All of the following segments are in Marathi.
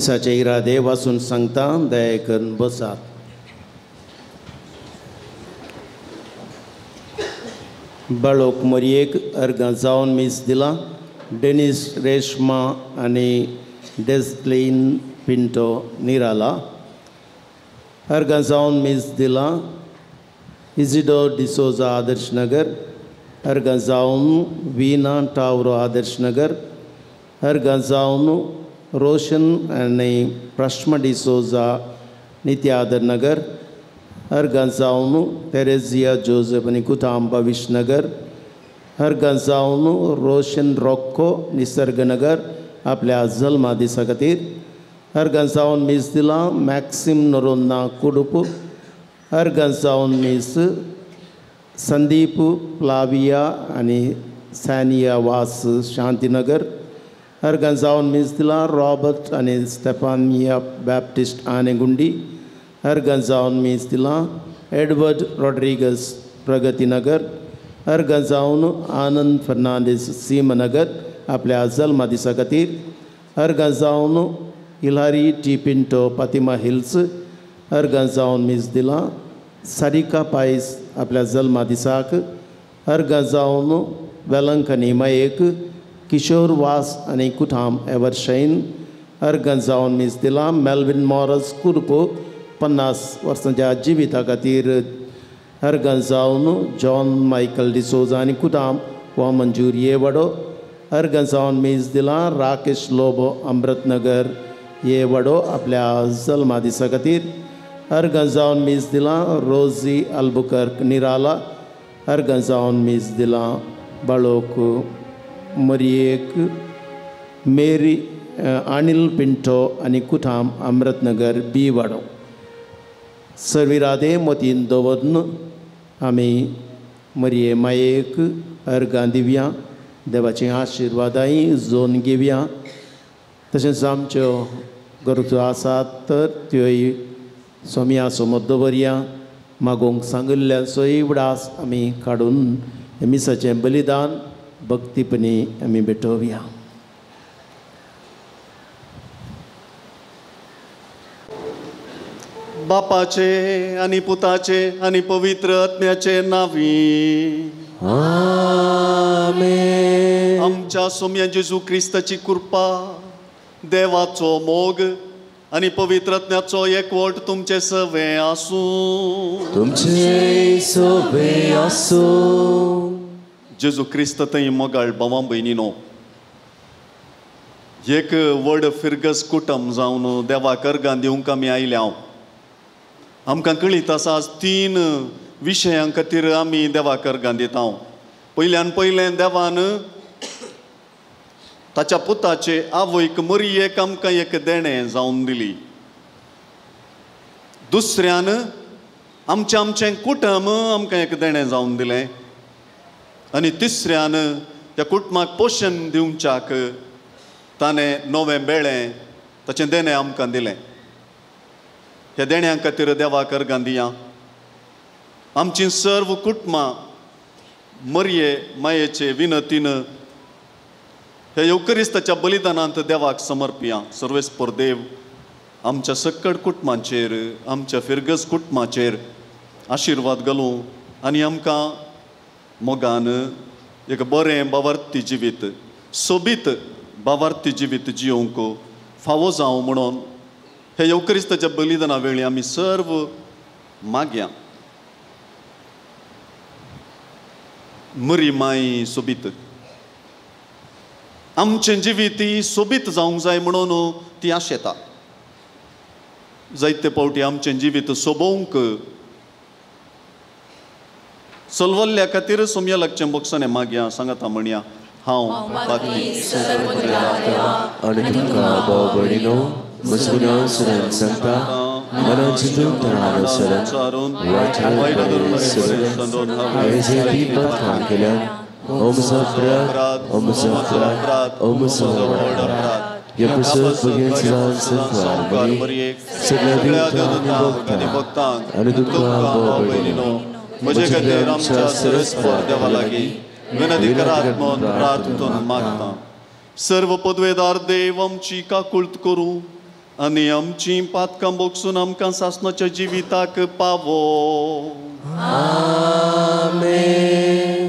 दिसाचे इरादे वाचून सांगता दया करून बसात बाळोक मरयेक अर्गां जावन मीस दिला. डेनिस रेशमा आनी डेस्लिन पिंटो निराला. अर्गां जावन मीस दिला. इजिडो डिसोजा आदर्श नगर. अर्गां जावन विना टावरो आदर्श नगर. अर्गां जावन रोशन आनी प्रश्म डिसोजा नित्यादर नगर हर जावन तेरेजिया जोझफ आनी कुटाम भविश नगर अर्गां रोशन रॉक्को निसर्ग नगर आपल्या जल्मा दिसा खातीर हर जावन मीस दिला मॅक्सिम नरोन्ना कुडूप हर जावन मीस संदीप प्लाविया आनी सॅनिया वास शांतीनगर अर्गां जावन मीस दिला रॉबर्ट आनी स्टेफानिया बॅप्टिस्ट आनेगुंडी अर्गां जावन मीस एडवर्ड रॉड्रिगस प्रगतीनगर अर्गां आनंद फर्नांडीस सीमनगर आपल्या जल्मा दिसा खातीर अर्गां जावन Hilary T Pinto Fatima Hills अर्गां जावन मीस सारिका पायस आपल्या जल्मादिसाक दिसाक अर्गां जावन वेलंकनी मयेक किशोर वास आनी कुठाम एवरशैन अर्गां जावन मीस दिला मेल्विन मॉरस कुर्प पन्नास वर्सांच्या जिविता खातीर अर्गां जावन जॉन मायकल डिसोजा आनी कुठाम हो मंजूर येवडो अर्गां जावन मीस दिलां राकेश लोबो अमृतनगर येवडो आपल्या जल्मा दिसा खातीर अर्गां जावन मीस दिलां रोजी अल्बुकर्क निराला अर्गां जावन मीस दिलां बळोकू मरयेक मेरी अनिल पिंटो आनी कुठाम अमृतनगर बी वाडो। सर्विरादे मतीन दवरन आमी मरये मायेक अर्गां दिवया देवाची आशिर्वादाय जोन घेवया तशेंच आमच्यो गरजो आसात तर त्योय सोम्या समोर दवरया मागोवंक सांगिल्ल्याचोय उडास आमी काडून मिसाचें बलिदान भक्तीपणी आमी भेटोवया. बापाचे आनी पुताचे आनी पवित्र आत्म्याचे नावी. आमच्या सोम्या जेजू क्रिस्ताची कृपा देवाचो मोग आनी पवित्र आत्म्याचो एकवट तुमचे सवे आसूं तुमचे सोबे आसो जेजू क्रिस्त थंय मोगाळ भावां भयणीनो एक व्हड फिरगस कुटुंब जावन देवाकर अर्गां दिवंक आमी आयल्या हांव आमकां कळीत आसा आज तीन विशयां खातीर आमी देवाकर अर्गां हांव पयल्यान पयलें देवान ताच्या पुताचे आवयक मरियेक आमकां एक देणें जावन दिली दुसऱ्यान आमचें आमचें कुटुंब आमकां एक देणें जावन दिलें आनी तिसऱ्यान त्या कुटुंबाक पोशण दिवच्याक ताणें नवें बेळें ताचें देणें आमकां दिलें. ह्या देण्या खातीर देवाक अर्गां दिया आमची सर्व कुटुंबां मरये मायेचे विनतीन हे येवकरिस्ताच्या बलिदानांत देवाक समर्पिया. सर्वेस्पर देव आमच्या सक्कड कुटुंबांचेर आमच्या फिरगस कुटुंबाचेर आशिर्वाद घालूं आनी आमकां मोगान एक बरें बावार्थी जिवीत सोबीत बावार्थी जिवीत जियोंक फावो जावं म्हणून हे येवकरिस्ताच्या बलिदाना वेळी आमी सर्व मागया. मरी माई सोबीत. आमचें जिवीत ही सोबीत जावंक जाय म्हणून ती आशेता. जायते पावटी आमचें जिवीत सोबोवंक चलवल्ल्या खातीर सोम्या लागचें बक्षांनी मागया सांगाता म्हणया हांव बाकी आनी तुमकां भाव भयणीनो मजगुना सुरण सांगता मनान चिंतून तणालो सरण चारून वाटेर वायट बरें धर्म सरण संडोन हांवें जे तीन पातकां केल्यान ओ म्हजो अपराध ओ म्हजो अपराध ओ म्हजो अपराध ह्या पुसत बगेन सदां संस्कार बरी सगळ्या देवतांक आनी भक्तांक आनी तुमकां भाव भयणीनो म्हजे खातीर आमच्या सरस्पर देवा लागीं। विनती करात म्हणून प्रार्थून मागता। सर्व पदवेदार देव आमची काकुळत करूं। आनी आमची पातकां बोगसून आमकां सासणाच्या जिविताक पावो। Sonia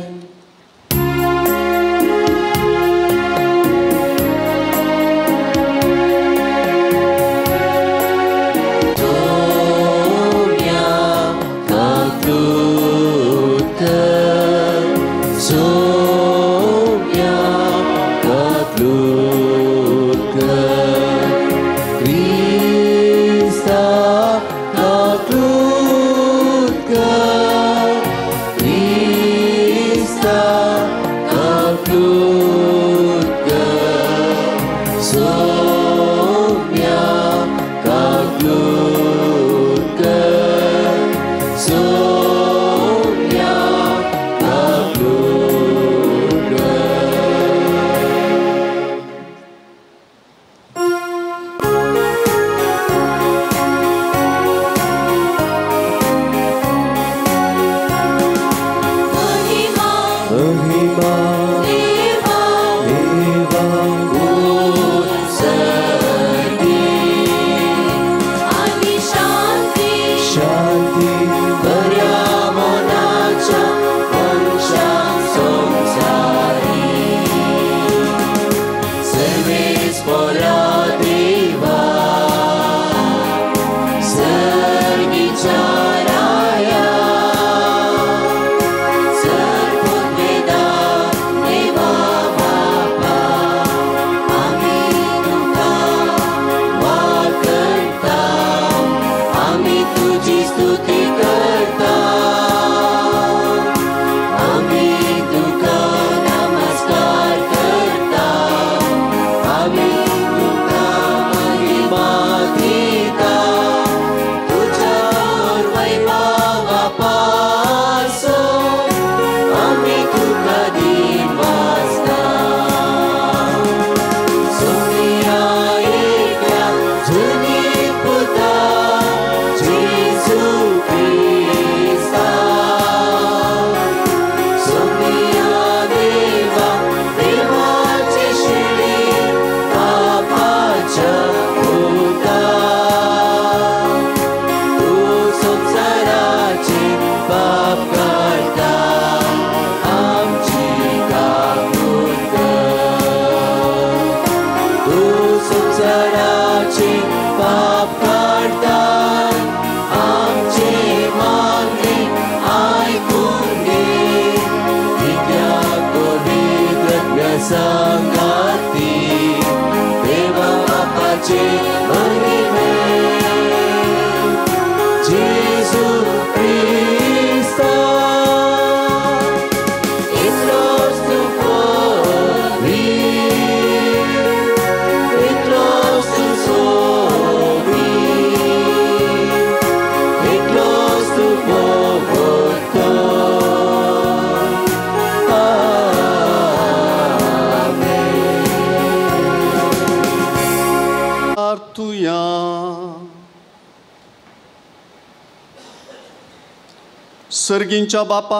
सर्गींच्या बापा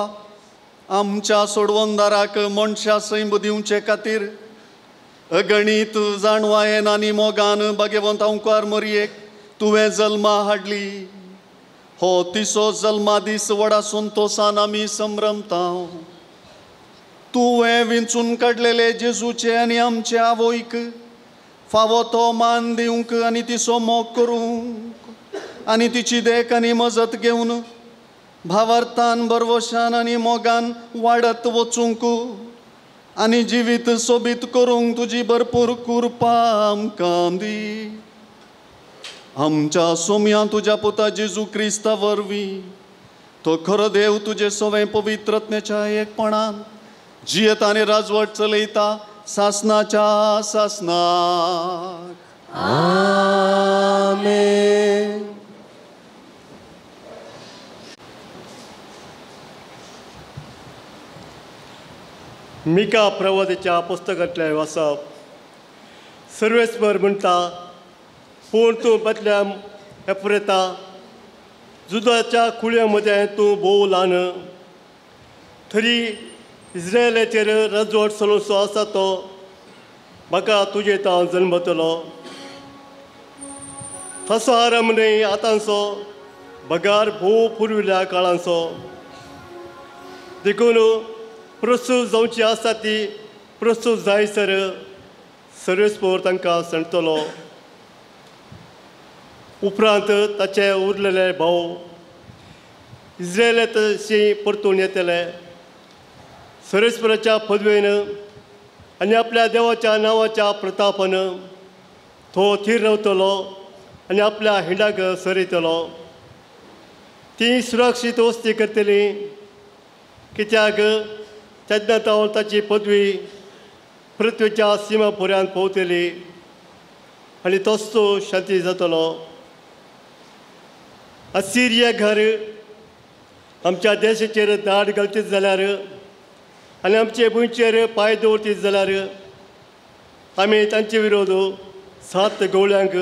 आमच्या सोडवंदाराक मनशा सैम दिवचे खातीर. अगणीत जाणवायेन आनी मोगान भगवंत अंकार मरयेक तुवें जल्मा हाडली. हो तिसो जल्मा दीस व्हडा संतोसान आमी संभ्रमता. तुवें विंचून काडलेले जेजूचे आनी आमचे आवयक फावो तो मान दिवंक आनी तिचो मोग करूंक. आनी तिची देख आनी मजत घेवन भावार्थान बरवशान आनी मोगान वाडत वचूंक आनी जिवीत सोबीत करूंक तुजी भरपूर कुरपा आमकां दी आमच्या सोम्या तुज्या पुता जेजू क्रिस्ता वरवीं. तो खरो देव तुजे सवय पवित्रत्नेच्या एकपणान. जियत आनी राजवट चलयता सासनाच्या सासनाक आमेन. मिका प्रवादेच्या पुस्तकांतले वाचप सर्वेस्वर म्हणटा पूण तूं बदल्या एपुरेता जुदाच्या कुळ्या मदें तूं भोव ल्हान तरी इज्रायलाचेर रजवट सलोसो आसा तो म्हाका तुजे तां जल्मतलो हसो आरमणे आतांचो बगार भोव पुर्विल्ल्या काळांचो देखून प्रस्तूत जावची आसा ती. प्रस्तूत जायसर सर्वेस्पोर तांकां सणतलो उपरांत ताचे उरलेले भाव इज्रायले तशी परतून येतले. सरेस्पराच्या पदवेन आनी आपल्या देवाच्या नांवाच्या प्रतापान तो थीर रावतलो आनी आपल्या हिंडाक सरयतलो ती सुरक्षीत वस्ती करतली. कित्याक? तेन्ना तावन ताची पदवी पृथ्वीच्या सिमा पर्यंत पावतली आनी तोच तो शांती जातलो. असिरिया घर आमच्या देशाचेर दाट घालतीत जाल्यार आनी आमचे भुंयचेर पांय दवरतीत जाल्यार आमी तांचे विरोध सात गवळ्यांक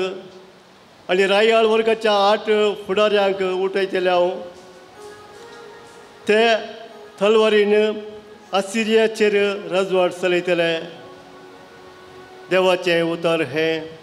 आनी रायाळ वर्गाच्या आठ फुडाऱ्यांक उठयतले हांव ते थलवारीन आसिरियाचेर रजवाट चलयतले देवाचें उतर हें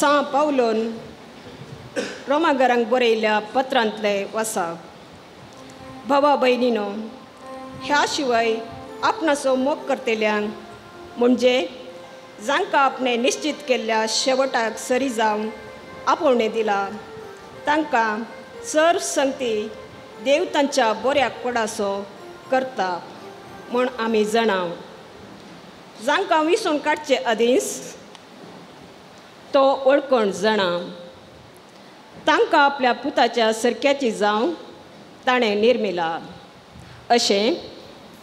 सा पावलोन रोमागरांक बरयल्या पत्रांतले वसा. भावा भयणीनो ह्या शिवाय आपणाचो मोग करतेल्यांक म्हणजे जांकां आपणे निश्चित केल्ल्या शेवटाक सरी जावन आपोवणे दिला. तांकां चर संगती देव तांच्या बऱ्या कोडासो करता म्हूण आमी जाणाव. जांकां विसून काडचे आदींच तो ओळखण जाणा. तांकां आपल्या पुताच्या सरक्याची जावं ताणें निर्मिला. अशें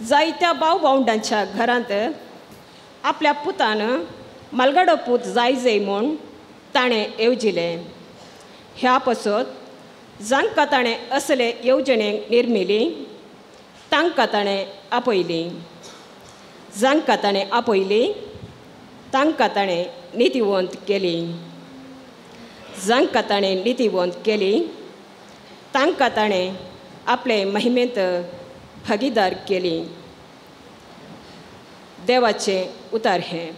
जायत्या भाव भावंडांच्या घरांत आपल्या पुतान मालगाडो पूत जाय जाय म्हूण ताणें येवजिलें. ह्या पसत जांकां ताणें असले येवजणेक निर्मिली तांकां ताणें आपयली. जांकां ताणें आपयली तांकां ताणें नितीवंत केली जांकां ताणें नितीवंत केली तांकां ताणें आपले महिमेंत भागीदार केली देवाचें उतार हें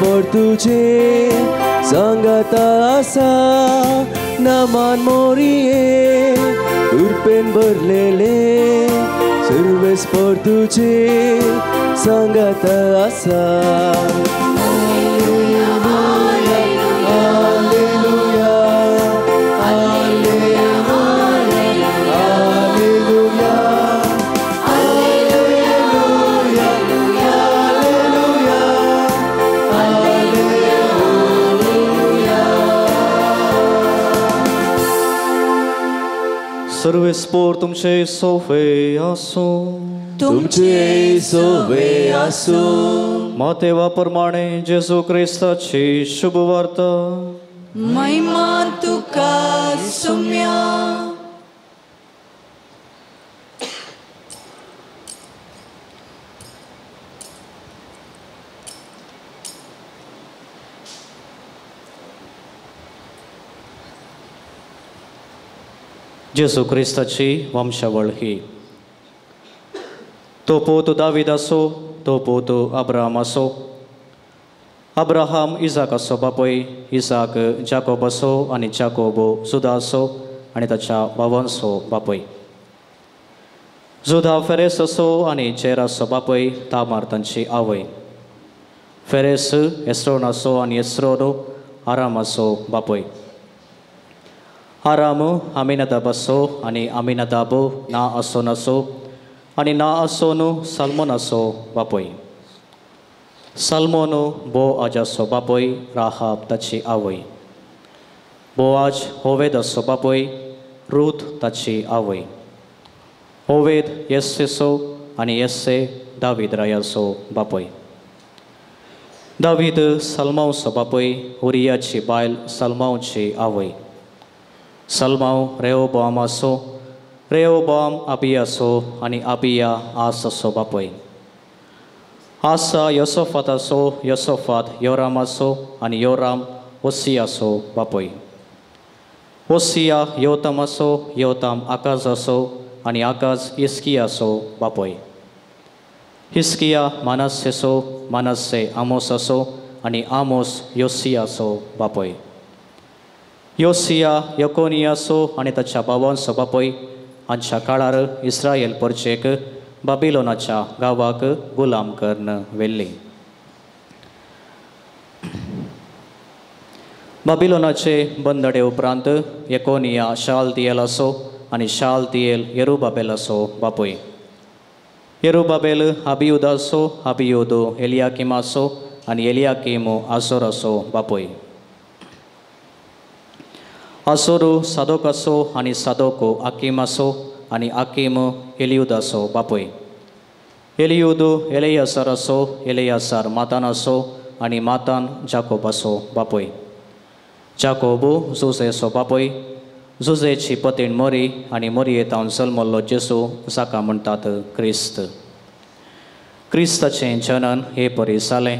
सर्वेस्पर तुझे सांगात आसा नामान मोरिये उर्पेन भरलेले सर्वेस्पर तुझे आसा। आसा सर्वेस्पोर तुमचे सोफे असो तुमचे सोवे आसो मातेवाप्रमाणे जेजू क्रिस्ताची शुभ वार्ता महिमा तुका सुम्या जेजू क्रिस्ताची वंशावळ ही तो पोत दावीद असो तो पोत अब्राहम असो अब्राहम इजाक असो बापय इजाक जाकोब असो आनी जाकोब सुदा असो आनी ताच्या भावांसो बापय जुदा फेरेस असो आनी चेर असो बापय तामार तांची आवय फेरेस एस्रोन असो आनी एस्रोन आराम असो बापय आराम आमिनादाब असो आनी आमिनादाब ना असो नसो आनी ना असो न्हू सलमोन असो बापय सलमोन बो आज असो बापय राहाब ताची आवय बोआज होवेद असो बापय रूथ ताची आवय होवेद येसो आनी येस्से दावीद रायासो बापय दावीद सलमाऊ बापय उरियाची बायल सलमांवची आवय रेओबॉम असो रेओबॉम आनी अबिया आस असो बापय आसा योसोफात असो योसोफात योराम असो आनी योराम ओसियासो बापय ओसिया योतम असो योताम आकाश असो आनी आकाज इस्कियासो बापय हिस्किया मानस से आमोस असो आनी आमोस योसियासो बापय योसिया यकोनियासो आनी ताच्या भावांचो सभापय हांच्या काळार इस्रायल परचेक बाबिलोनाच्या गांवाक गुलाम कर्ण व्हेल्ली बाबिलोनाचे बंदडे उपरांत यकोनिया शाल तियेल असो आनी शाल तियेल येरुबाबेल असो बापूय येरुबाबेल हाबियुद असो हाबियुद एलियाकीम असो आनी एलियाकीम आसोर असो बापूय आसोरू सादोक असो आणि सादोको आकीम असो आनी आकीम एलियुद असो बापय एलियूद एलेयासार असो एलेयासार मातान असो आनी मातान जाकोब असो बापय जाकोबू जुजेसो बापय जुजेची पतीण मोरी आनी मोरयेतावन जल्मल्लो जेसू जाका म्हणटात क्रिस्त क्रिस्ताचें जनन हे परी जालें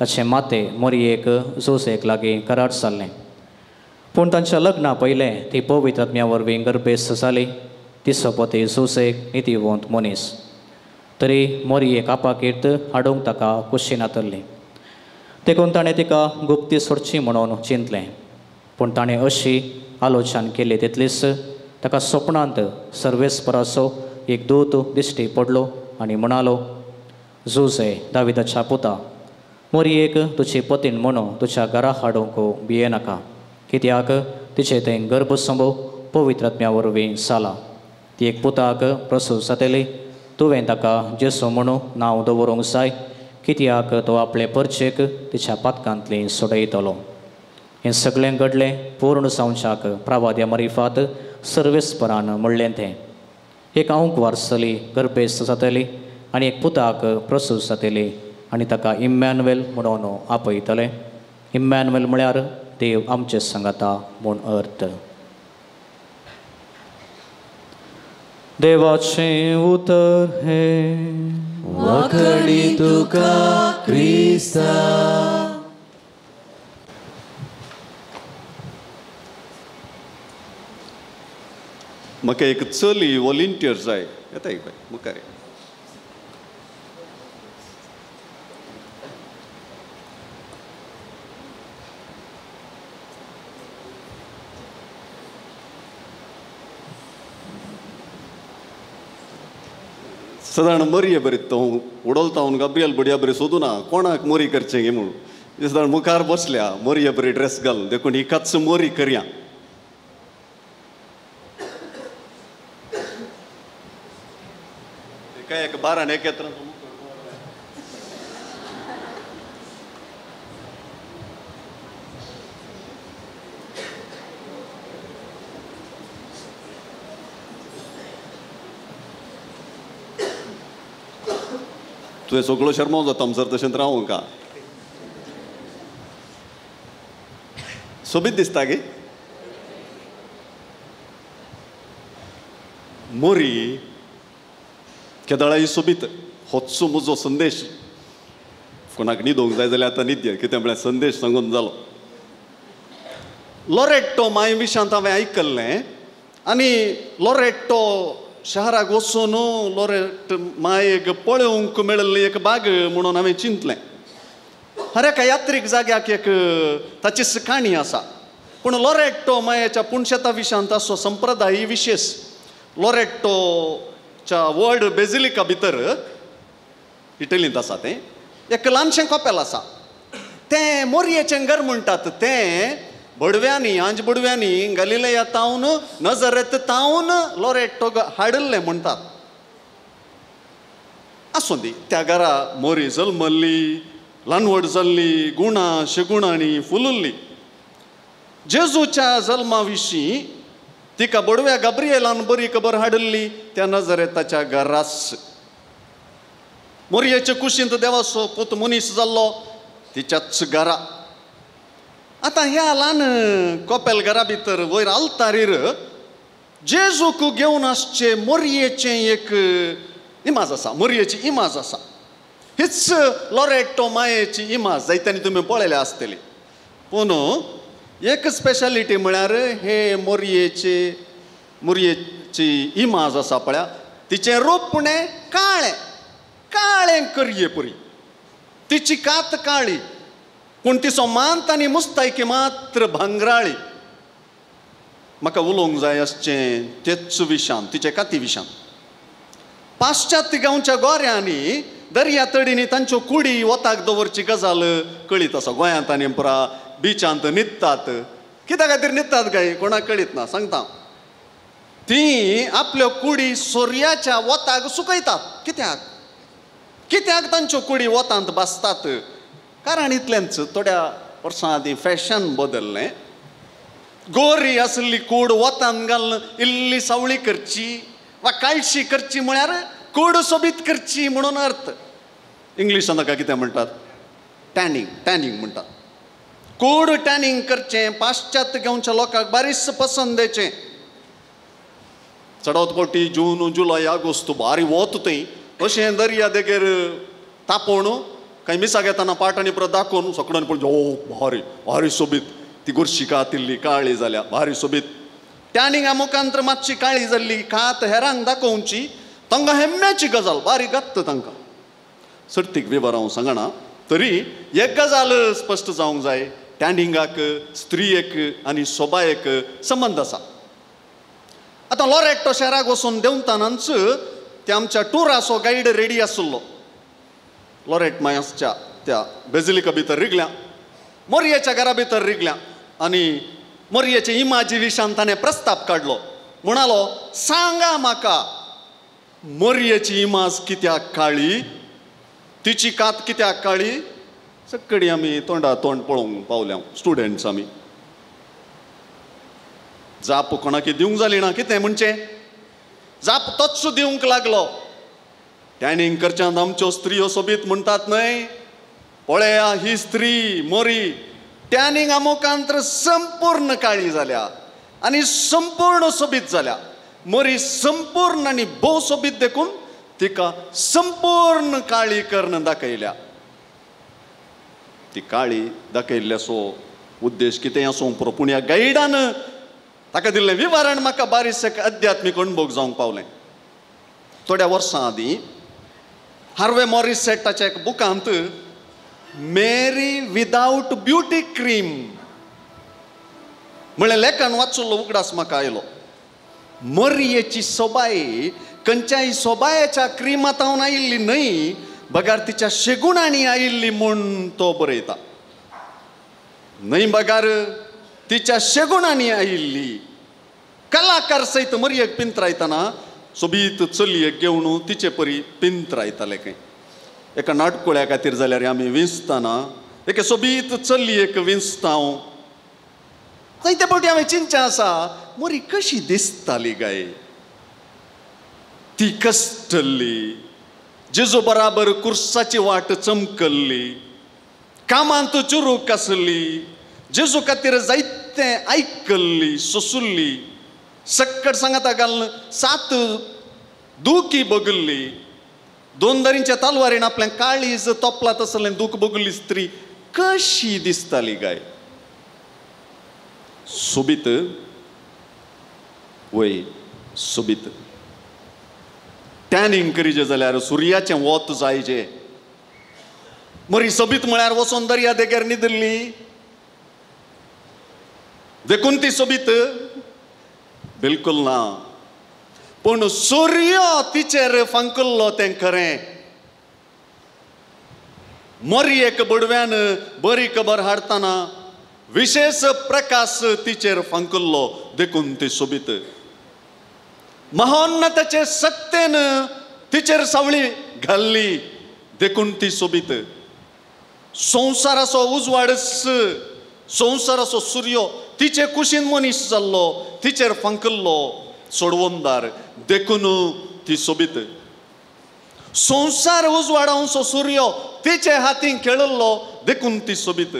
ताचे माते मोरयेक जुजेक लागीं करार जाल्लें पूण तांच्या लग्ना पयलें ती पवित्र आत्म्या वरवीं गर्भेस्त जाली ती सोबत येसूस एक नितीवंत मनीस. तरी मोरयेक आपाकीर्त हाडूंक ताका कुशी नातरली. देखून ताणें तिका गुप्ती सोडची म्हणून चिंतलें. पूण ताणें अशी आलोचन केली तितलीच ताका स्वप्नांत सर्वेस्पराचो एक दूत दिश्टी पडलो आनी म्हणालो झुजे दाविदाच्या पुता मोरयेक तुजी पतीन म्हणून तुज्या घरा हाडूंक भियेनाका कित्याक? तिचे थंय गर्भ संभव पवित्र आत्म्या वरवीं जाला ती एक पुताक प्रसूत जातली तुवें ताका जेसू म्हणून नांव दवरूंक जाय कित्याक तो आपले परचेक तिच्या पातकांतली सोडयतलो हें सगळें घडलें पूर्ण संशाक प्रवाद्या मरिफात सर्वेस्परान म्हणलें तें. एक आऊंक वारसली गर्भेस्त जातली आनी एक पुताक प्रसूत जातली आनी ताका इम्मॅन्युएल म्हणून आपयतले. इम्मॅन्युएल म्हळ्यार देव आमचे सांगाता म्हूण अर्थ. देवाचें उतर हें. वखडी तुका क्रिस्ता म्हाका एक चली वॉलिंटियर जाय. येता एक बाय मुखार सदाण मरये बरीत तो उडोलता हांव गाब्रियल बडया बरी सोदू ना कोणाक मोरी करचें गे म्हणून ते मुखार बसल्या मोरये बरी ड्रेस घालून देखून ही काच मोरी करया एका एक बारान एक येतना तुवें सगळो शर्मो जाता जर तशें रावूं का सोबीत दिसता गे मोरी केदळा ही सोबीत होचो म्हजो संदेश कोणाक न्हिदोंक जाय जाल्यार आतां न्हिद कितें म्हळ्यार संदेश सांगून जालो लॉरेट्टो माय विशांत हांवें आयकल्लें आनी लॉरेट्टो शहराक वचून लोरेट मायेक पळोवंक मेळिल्ली एक बाग म्हणून हांवें चिंतलें हर एका यात्रीक जाग्याक एक ताची काणी आसा पूण लोरेट्टो मायेच्या पुणशेता विशांत असो संप्रदायी विशेश लोरेट्टोच्या वर्ल्ड बेजिलिका भितर इटलींत आसा तें एक ल्हानशें कॉपेल आसा तें मोरयेचें घर म्हणटात तें बडव्यांनी आंज बडव्यांनी गलिलया तावन नजरेत तावन लॉरेट्टो हाडल्ले म्हणटात आसूं दी त्या घरा मोरी जल्मल्ली ल्हानवड जाल्ली गुणां शेगुणांनी फुलुल्ली जेजूच्या जल्मा विशीं तिका बडव्या गाब्रियेलान बरी खबर हाडल्ली त्या नजरेताच्या घरास मोरयेचे कुशींत देवाचो पूत मनीस जाल्लो तिच्याच घरा आतां ह्या ल्हान कपेल घरा भितर वयर आलतारीर जेजूक घेवन आसचे मोरयेचें एक इमाज आसा मोरयेची इमाज आसा हीच लॉरेट्टो मायेची इमाज जायत्यांनी तुमी पळयल्या आसतली पूण एक स्पेशालिटी म्हळ्यार हे मोरयेचे मोरयेची इमाज आसा पळया. तिचें रोपणें काळें काळें करये पुरी. तिची कात काळी पूण तिचो मांत आनी मुस्तायकी मात्र भांगराळी. म्हाका उलोवंक जाय आसचें तेच विशान तिचे काती विशान पाश्चात्य गांवच्या गोऱ्यांनी दर्या तडींनी तांच्यो कुडी वताक दवरची गजाल कळीत आसा गोंयांत आनी पुरा बिचांत न्हिदतात कित्या खातीर न्हिदतात काय? कोणाक कळीत ना सांगता. ती आपल्यो कुडी सोर्याच्या वताक सुकयतात. कित्याक? कित्याक तांच्यो कुडी वतांत बासतात कारण इतलेंच थोड्या वर्सां आदीं फॅशन बदललें गोरी आसली कूड वतान घालून इल्ली सावळी करची वा काळशी करची म्हळ्यार कूड सोबीत करची म्हणून अर्थ. इंग्लिशान ताका कितें म्हणटात टॅनिंग टॅनिंग म्हणटात कूड टॅनिंग करचें पाश्चात्य घेवच्या लोकांक बारीस पसंदेचें चडत पटी जून जुलय ऑगस्ट भारी वत थंय अशें दर्या देगेर तापोवन कांय मिसा घेताना पाट आनी परत दाखोवन सकडून पळय ओ भारी भारी सोबीत. ती गोरशी कातिल्ली काळी जाल्या भारी सोबीत. टॅनिंगा मुखांतर मातशी काळी जाल्ली कात हेरांक दाखोवची तांकां हेम्म्याची गजाल. बारी गत्त तांकां सर्तीक विवर हांव सांगना तरी एक गजाल स्पश्ट जावंक जाय. टॅनिंगाक स्त्रियेक आनी सोबायेक संबंद आसा आतां एकटो शहराक वचून देंवतानाच ते आमच्या टुराचो गायड रेडी आसलो लॉरेट मायसच्या त्या बेजिलिका भितर रिगल्या मोरयेच्या घरा भितर रिगल्या आनी मोरयेचे इमाजी विशांताने ताणें प्रस्ताप काडलो म्हणालो सांगा म्हाका मोरयेची इमाज कित्याक काळी? तिची कात कित्याक काळी? सगळी आमी तोंडा तोंड पळोवंक पावल्या स्टुडंट्स आमी जाप कोणाकी दिवंक जाली ना कितें म्हणचें? जाप तोच दिवंक लागलो. टॅनिंग करच्यान आमच्यो स्त्रियो सोबीत म्हणटात न्हय पळया ही स्त्री मोरी टॅनिंग आमोकांतर संपूर्ण काळी जाल्या आनी संपूर्ण सोबीत जाल्या मोरी संपूर्ण आनी भोव सोबीत देखून तिका संपूर्ण काळी कर्ण दाखयल्या. ती काळी दाखयल्ल्याचो उद्देश कितें आसूं पुरो पूण ह्या गायडान ताका दिल्लें विवरण म्हाका बारीक अध्यात्मीक अणभोग जावंक पावलें. थोड्या वर्सां आदीं हार्वे मॉरिस सेटाच्या एक बुकांत मेरी विदावट ब्युटी क्रीम म्हळ्यार लेखन वाचुल्लो उगडास म्हाका आयलो. मरयेची सोबाय खंयच्याय सोबायेच्या क्रिमातावन आयिल्ली न्हय बगार तिच्या शेगुणांनी आयिल्ली म्हूण तो बरयता. न्हय बगार तिच्या शेगुणांनी आयिल्ली. कलाकार सयत मरयेक पिंतरायतना सोबीत चलयेक घेवन तिचे परी पिंतरायताले खंय एका नाटकुळ्या खातीर जाल्यार आमी विंचताना एके सोबीत चलयेक विंचता हांव जायते फावटी हांवें चिंतचें आसा मोरी कशी दिसताली गाय ती कसटल्ली जेजू बराबर कुर्साची वाट चमकल्ली कामांत चुरूक आसली जेजू खातीर जायतें आयकल्ली सोसुल्ली सक्कट सांगाता घालणं. सात दुखी बगल्ली दोन दरींच्या तालवारीन आपल्या काळीज तोपलात असलें दूख बगल्ली स्त्री. कशी दिसताली गाय? सोबीत. वय सोबीत. त्यान करीचे जाल्यार सुर्याचें वत जायचे. मरी सोबीत म्हळ्यार वचोन दर्या देगेर न्हिदल्ली देखून ती सोबीत बिलकुल ना। पूण सूर्य तिचेर फांकल्लो तें खरें। मोर एक बुडव्यान बरी खबर हाडटाना विशेष प्रकाश तिचेर फांकल्लो देखून ती सोबीत। महोन्नताचे सत्तेन तिचेर सावळी घाल्ली देखून ती सोबीत। संवसाराचो उजवाडस संवसाराचो सूर्य तिचे कुशीन मनीस जाल्लो तिचेर फांकल्लो सोडवोनदार देखून ती सोबीत. संवसार उजवाडावचो सूर्य तिचे हातीन खेळल्लो देखून ती सोबीत.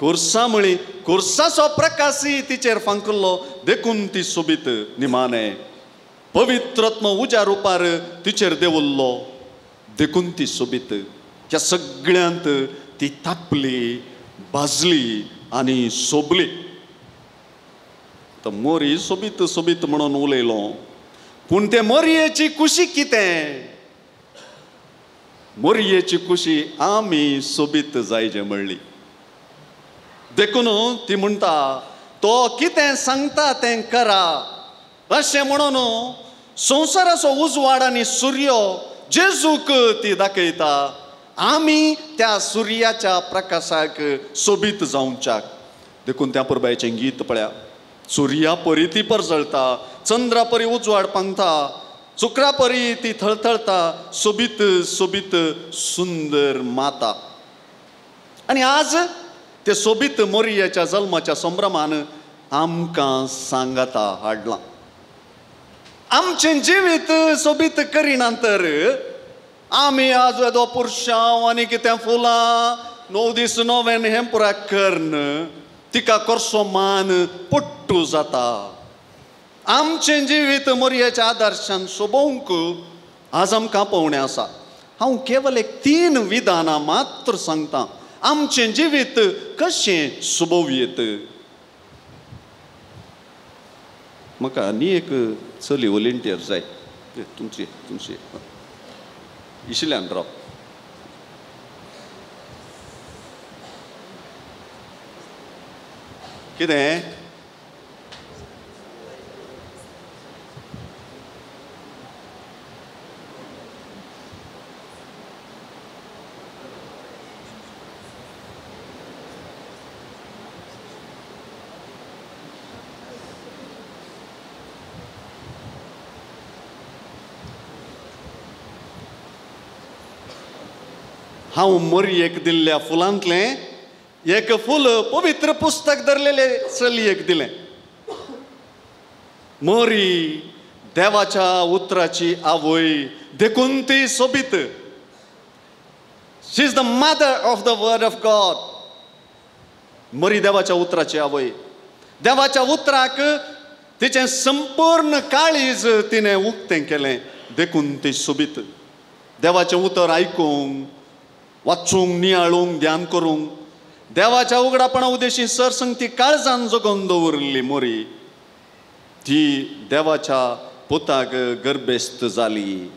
कोर्सा म्हळी कोर्साचो प्रकाशय तिचेर फांकल्लो देखून ती सोबीत. निमाने. पवित्रत्म उज्या रुपार तिचेर देवल्लो देखून ती सोबीत. ह्या सगळ्यांत ती तापली भाजली आनी सोबली. तर मोरी सोबीत सोबीत म्हणून उलयलो. पूण ते मोरयेची कुशी कितें? मोरयेची कुशी आमी सोबीत जायचे म्हणली. देखून ती म्हणटा तो कितें सांगता तें करा. अशें म्हणून संवसाराचो उजवाड आनी सूर्य जेजूक ती दाखयता. आमी त्या सुर्याच्या प्रकाशाक सोबीत जावच्याक देखून त्या पुरबायचें गीत पळया. सुर्या परी ती परजळता चंद्रा परी उजवाड पांगता चुकरा परी ती थळथळता सोबीत सोबीत सुंदर माता. आनी आज ते सोबीत मोरयाच्या जल्माच्या संभ्रमान आमकां सांगाता हाडलां. आमचें जिवीत सोबीत करिनांतर आमी आज येदो पुरशांव आनी कितें फुलां णव दीस नवें हें पुराय कर्ण तिका करसो मान पट्टू जाता. आमचें जिवीत मोरयेच्या आदर्शान सोबोवंक आज आमकां पळोवणें आसा. हांव केवल एक तीन विधानां मात्र सांगतां आमचें जिवीत कशें सुबोवयेत म्हाका न्ही एक चली वॉलेंटियर जाय. तुमची तुमची. तुमची इशिल्यान राव कितें हांव मोरयेक दिल्ल्या फुलांतलें एक फूल पवित्र पुस्तक धरलेले चलयेक दिलें. मोरी देवाच्या उतराची आवय देखून ती सोबीत. She is the mother of the word of God मोरी देवाच्या उतराची आवय. देवाच्या उतराक तिचें संपूर्ण काळीज तिणें उक्तें केलें देखून ती सोबीत. देवाचें उतर आयकूंक वाचूंक नियाळूंक ध्यान करूंक देवाच्या उगडापणा उदेशी सरसंगती काळजान जगोवन दवरली मोरी. ती देवाच्या पुताक गर्भेस्त जाली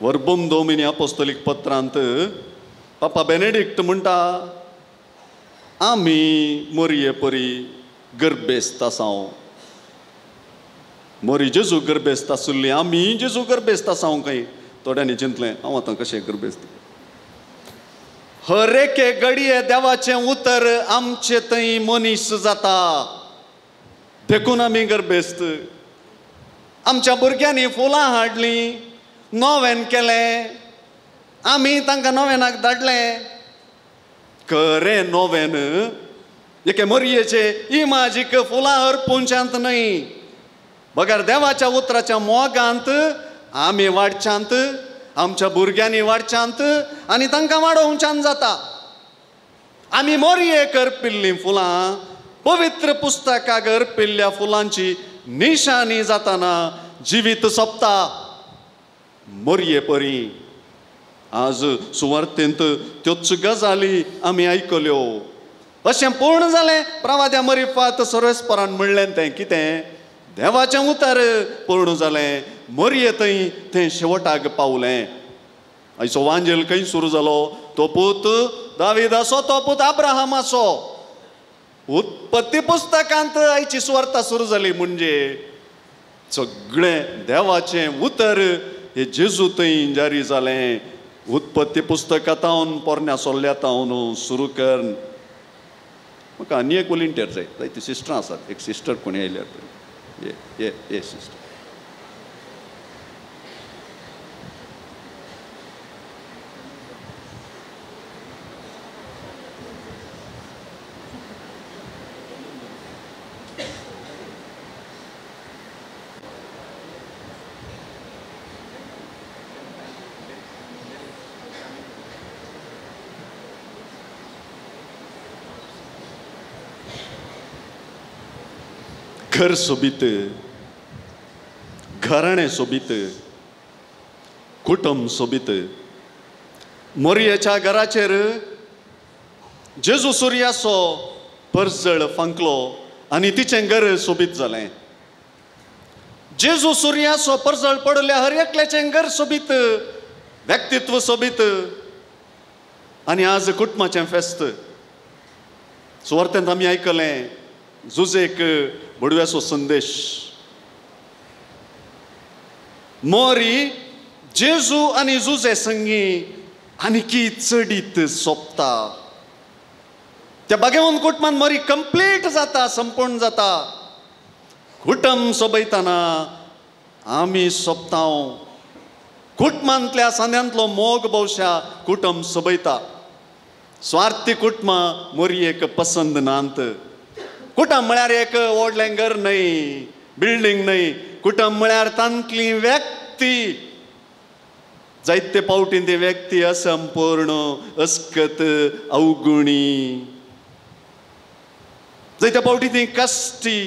वर्बम दोमिनी अपोस्तलीक पत्रांत पापा बेनेडिक्ट म्हणटा आमी मोरये परी गर्भेस्त आसाव मोरी जेजू गर्बेस्त आसुल्ली आमी जेजू गर्भेस्त आसाव खंय थोड्यांनी चिंतलें हांव आतां कशें गर्बेस्त हर एके घडये देवाचें उतर आमचे थंय मनीस जाता. देखून आमी गर्बेस्त आमच्या भुरग्यांनी फुलां हाडलीं नोवेन केलें. आमी तांकां नोवेनाक धाडलें. खरें नोवेन एके मरयेचे इमाजीक फुलां अर्पुंच्यात न्हय बगर देवाच्या उतराच्या मोगांत आमी वाडच्यांत आमच्या भुरग्यांनी वाडच्यांत आनी तांकां वाडोवच्यान जाता. आमी मोरये करपिल्लीं फुलां पवित्र पुस्तकाक अर्पिल्ल्या फुलांची निशाणी जाताना जिवीत सोंपता. मोरये परी आज सुवार्थेंत त्योच गजाली आमी आयकल्यो अशें पूर्ण जालें प्रवाद्या मरिफात सर्वेस्परान म्हणलें तें कितें? देवाचें उतर पूर्ण जालें. मरये थंय तें शेवटाक पावलें. आयचो वांजेल खंय सुरू जालो? तो पूत दाविदाचो तो पूत आब्राहमासो उत्पत्ती पुस्तकांत आयची स्वार्था सुरू जाली म्हणजे सगळें देवाचें उतर हे जेजू थंय जारी जालें. उत्पत्ती पुस्तकांतावन पोरण्या सोल्ल्यातावन सुरू कर. म्हाका आनी एक वॉलिंटियर जाय. जायती सिस्टरां आसात. एक सिस्टर कोणी आयल्यार ये ये ये सिस्टर घर सोबीत घराणें सोबीत कुटुंब सोबीत. मोरयेच्या घराचेर जेजू सुर्याचो परजळ फांकलो आनी तिचें घर सोबीत जालें जेजू सुर्याचो परजळ पडल्या हर एकल्याचें घर सोबीत व्यक्तित्व सोबीत. आनी आज कुटुंबाचें फेस्त. सुवार्थेंत आमी आयकलें जुजेक बडव्याचो संदेश. मोरी जेजू आनी जुजे संगी आनीकी चडीत सोंपता. त्या बागेवन कुटुंबान मोरी कंप्लीट जाता संपूर्ण जाता. कुटुंब सोबयतना आमी सोंपताव. कुटुंबांतल्या सांद्यांतलो मोग भोवश्या कुटुंब सोबयता स्वार्थी कुटुंबां मोरयेक पसंद नांत. कुटुंब म्हळ्यार एक व्हडलें घर न्हय बिल्डींग न्हय कुटुंब म्हळ्यार तांतली व्यक्ती. जायते पावटी ती व्यक्ती असंपूर्ण अस्कत अवगुणी. जायते पावटी ती कश्टी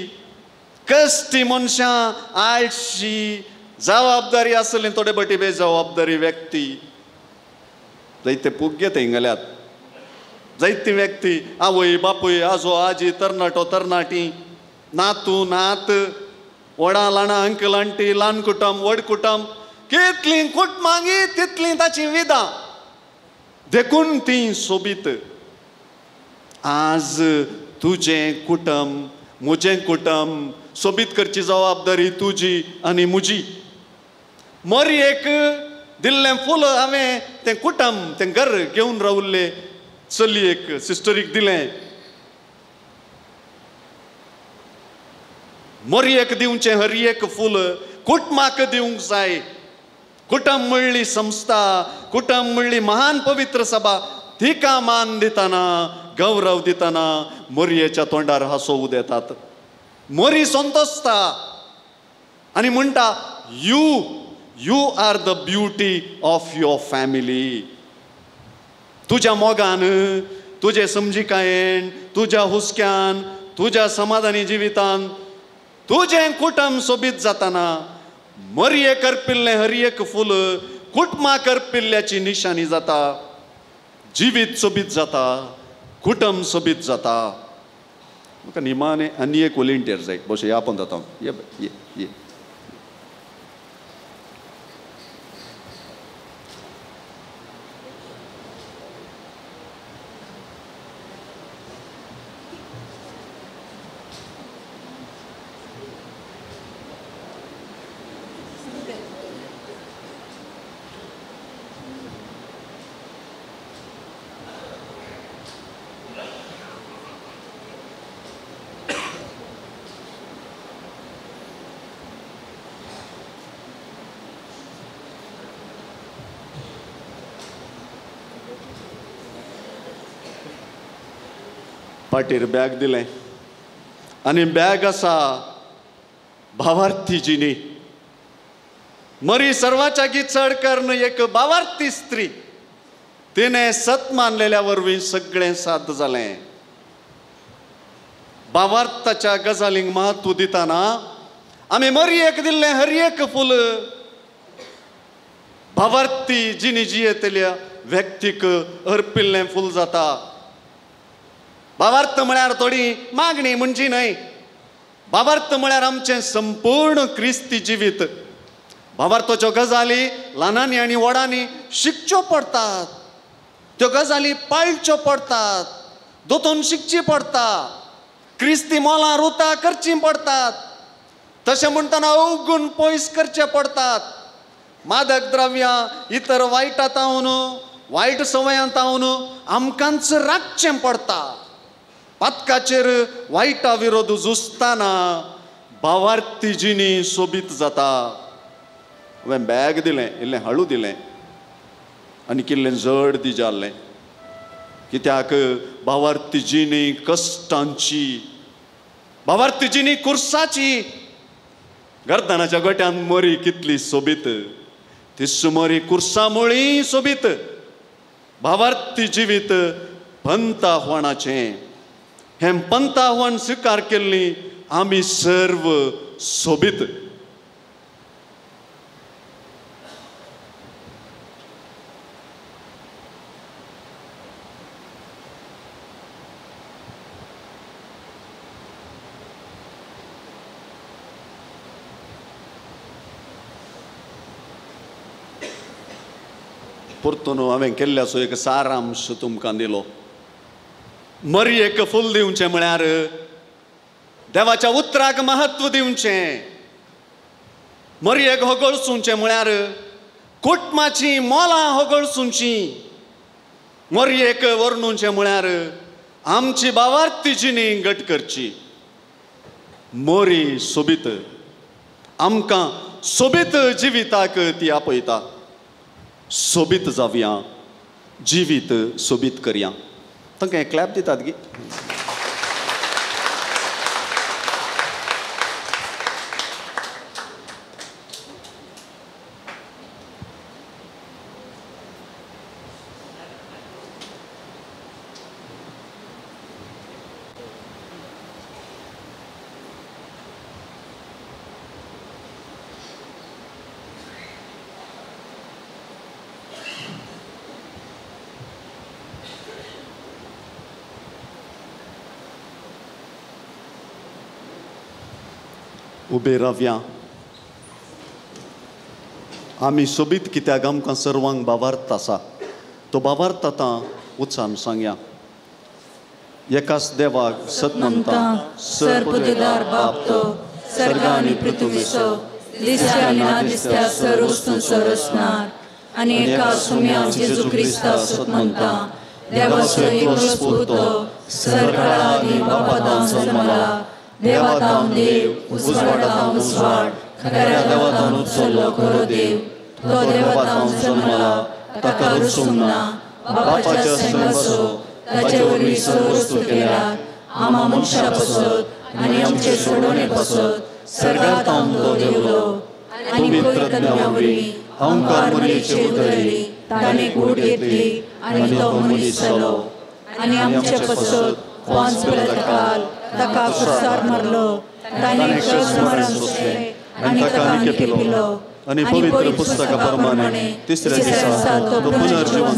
कश्टी मनशां आळशी जबाबदारी आसली थोडे बटी बेजबाबदारी व्यक्ती. जायते पुग्गे थंय जायती व्यक्ती आवय बापूय आजो आजी तरणाटो तरणाटी नातू नात वडा लाणा अंकल आंटी ल्हान कुटुंब व्हड कुटुंब कितली कुटुंबांगी तितली ताची विदा. देखून ती सोबीत. आज तुजें कुटुंब म्हजें कुटुंब सोबीत करची जबाबदारी तुजी आनी म्हजी एक दिल्लें फूल हांवें तें कुटुंब तें घर घेवन रावल्लें चलयेक सिस्टरीक दिलें. मोरयेक दिवचें हरयेक फूल. कुटमाक दिवंक जाय कुटुंब म्हणली संस्था कुटुंब म्हणली महान पवित्र सभा. तिका मान दिताना गौरव दिताना मोरयेच्या तोंडार हांसो उदेतात. मोरी संतोसता आनी म्हणटा you you are the beauty of your family तुज्या मोगान तुझे समजिकायेन तुज्या हुस्क्यान तुज्या समाधानी जिवितान तुजें कुटुंब सोबीत जाताना मरये करपिल्लें हरयेक फूल कुटुंबा करपिल्ल्याची निशाणी जाता. जिवीत सोबीत जाता कुटुंब सोबीत जाता. म्हाका निमाणे आनी एक वॉलिंटियर जाय बस या पण जाता. ये ये ये. फाटीर बॅग दिलें. आनी बॅग आसा भावार्थीजीनी. मरी सर्वाच्यागी चड कर्ण एक भावार्थी स्त्री. तिने सत मानलेल्या वरवीं सगळें साद जालें. भावार्थाच्या गजालींक म्हत्व दिताना आमी मरयेक दिल्लें हर एक फूल. भावार्थी जिणी जियेतल्या व्यक्तीक अर्पिल्लें फूल जाता. भावार्थ म्हळ्यार थोडी मागणी म्हणजे न्हय. भावार्थ म्हळ्यार आमचें संपूर्ण क्रिस्ती जिवीत. भावार्थाच्यो गजाली ल्हानांनी आनी व्हडांनी शिकच्यो पडटात त्यो गजाली पाळच्यो पडटात दोतोन शिकची पडटा क्रिस्ती मोलां रुतां करचीं पडटात तशें म्हणटना अवगूण पयस करचे पडटात मादक द्रव्यां इतर वायटांत वायट संवयांत आमकांच राखचें पडटा पातकाचेर वायटा विरोध झुजताना भावार्थीजीनी सोबीत जाता। हांवें बॅग दिलें इल्लें हळू दिलें आनी किल्लें जड दी जाल्लें। कित्याक भावार्थीजीनी कश्टांची भावार्थीजीनी कुर्साची गर्दनाच्या गोट्यान मरी कितली सोबीत। ती सुमरी कुर्सामुळी सोबीत। भावार्थी जिवीत भंता होणाचें। हें पंत आव्हान स्विकार केल्ली आमी सर्व सोबीत परतून हांवें केल्ल्याचो एक सारांश तुमकां दिलो मरयेक फूल दिवचें म्हळ्यार देवाच्या उतराक महत्त्व दिवचें मरयेक होगळसूंचें म्हळ्यार कुटुंबाची मोलां होगळसूंची. मरयेक वर्णुचें म्हळ्यार आमची भावार्थीजीनी घट करची. मोरी सोबीत आमकां सोबीत जिविताक ती आपयता. सोबीत जावया जिवीत सोबीत करया. तांकां क्लॅप दितात गी उबे रावया. आमी सोबीत कित्याक आमकां सर्वांक भावार्थ आसा. तो भावार्थ आतां उत्सान सांगया. एकाच देवाक सतमंता सर्पदुदार सर्ग सर्गानी पृथ्वीचो दिसत्या आनी नादिसत्या सर्वस्तून सर्वस्नार आनी एका सुम्या जेजू क्रिस्ता सतमंता देवाचो एकूच पुतो देव उजवाडातां उजवाड खऱ्या देवातां उचल्लो खरो देव तो देवातां जन्मला ताका रुसूंक बापाच्या संगसो ताचे वरवीं सर्व वस्तू केल्यात आमा मनशा पसत आणि आमचे सोडोणे पसत सर्गात तो देवलो आनी पवित्रज्ञा वरवीं अहंकार मुलीचे उदरली ताने कूड घेतली आणि तो मुली सलो आणि आमचे पसत मारलो मरण आनी पवित्र पुस्तका प्रमाणे तिसऱ्या तो पुनर्जीवन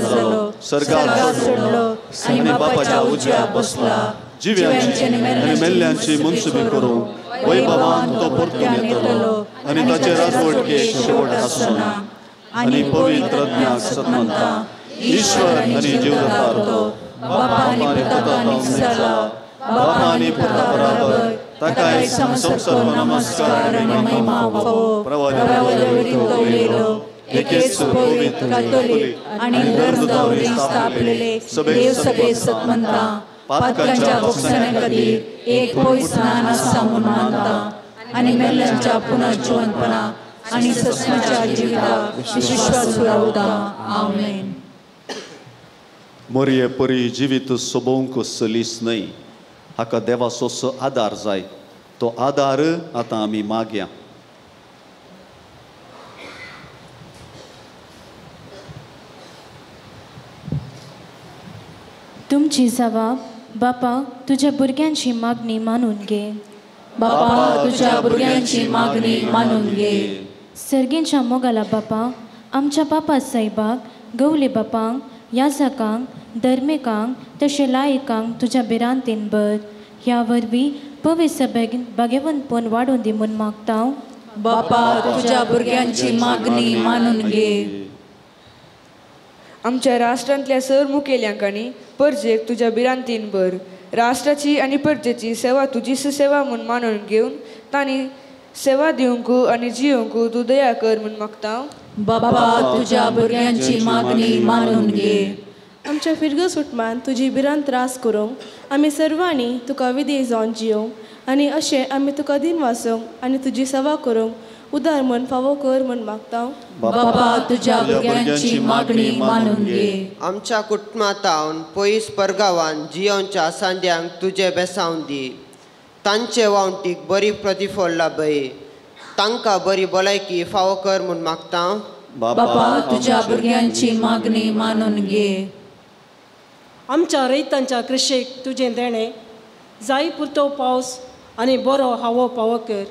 सर्गात चडलो आनी बापाच्या उजव्या बसला. जिव्यांची आनी मेल्ल्यांची मनसुबी करूं वैभवान तो परतून येतलो आनी ताचे राजवटकेक शेवट आसना आनी पवित्र ज्ञाक सतमंता. ईश्वर आनी जीवदार तो बापा आनी पुता निकसला बापा आनी पुता बराबर ताकाय संसर्व नमस्कार आनी महिमा फावो प्रवादवरी तो एकेच पवित्र कातोलीक आनी दर स्थापलेले देव सभे सतमंता पातकांच्या भोगसण्या कधी एक पयस स्नान आसा मानता. आनी मेल्ल्यांच्या पुनर्जीवनपणा आनी सस्माच्या जिविताक विश्वास आमेन. मोरये परी जिवीत सोबोवंक सलीस न्हय हाका देवाचो आदार जाय तो आदार आतां आमी मागया तुमची जबाब बापा तुझ्या भुरग्यांची मागणी मानून घे बापा तुझ्या भुरग्यांची मागणी मानून घे सर्गेंच्या मोगाला बापा आमच्या बापा साईबाग गवले बापांक याजकांक धर्मिकांक तशें लायकांक तुज्या बिरांतीन बर ह्या वरवीं पवित्र सभेक बागेवंतपण वाडोवन दी म्हूण मागता बापा तुझ्या भुरग्यांची मागणी मानून घे. आमच्या राष्ट्रांतल्या सर मुखेल्यांक आनी परजेक तुज्या बिरांतीन भर राष्ट्राची आनी परजेची सेवा तुजी सुसेवा म्हूण मानून घेवन तांणी सेवा दिवंकू आनी जिवंकू तूं दया कर म्हूण मागता बाबा तुज्या तुझ्या भुरग्यांची मागणी मानून घे. आमच्या फिरग सुटमान तुजी बिरान त्रास करूंक आमी सर्वांनी तुका विधी जावन जियोंक आनी अशें आमी तुका दिन वाचोवंक आनी तुजी सेवा करूंक उदार म्हण फावो कर म्हण मागता. बापा तुझ्या भुरग्यांची मागणी मानून घे. आमच्या कुटुंबांतावन पयस परगांवान जियोच्या सांद्यांक तुजे बेसावन दी. तांचे वावटीक बरी प्रतिफळ लाभय. तांकां बरी भलायकी फावो कर म्हूण मागता. बापा तुझ्या भुरग्यांची मागणी मानून घे. आमच्या रैतांच्या कृशेक तुजें देणें जाय पुरतो पावस आनी बरो हावो पावो कर.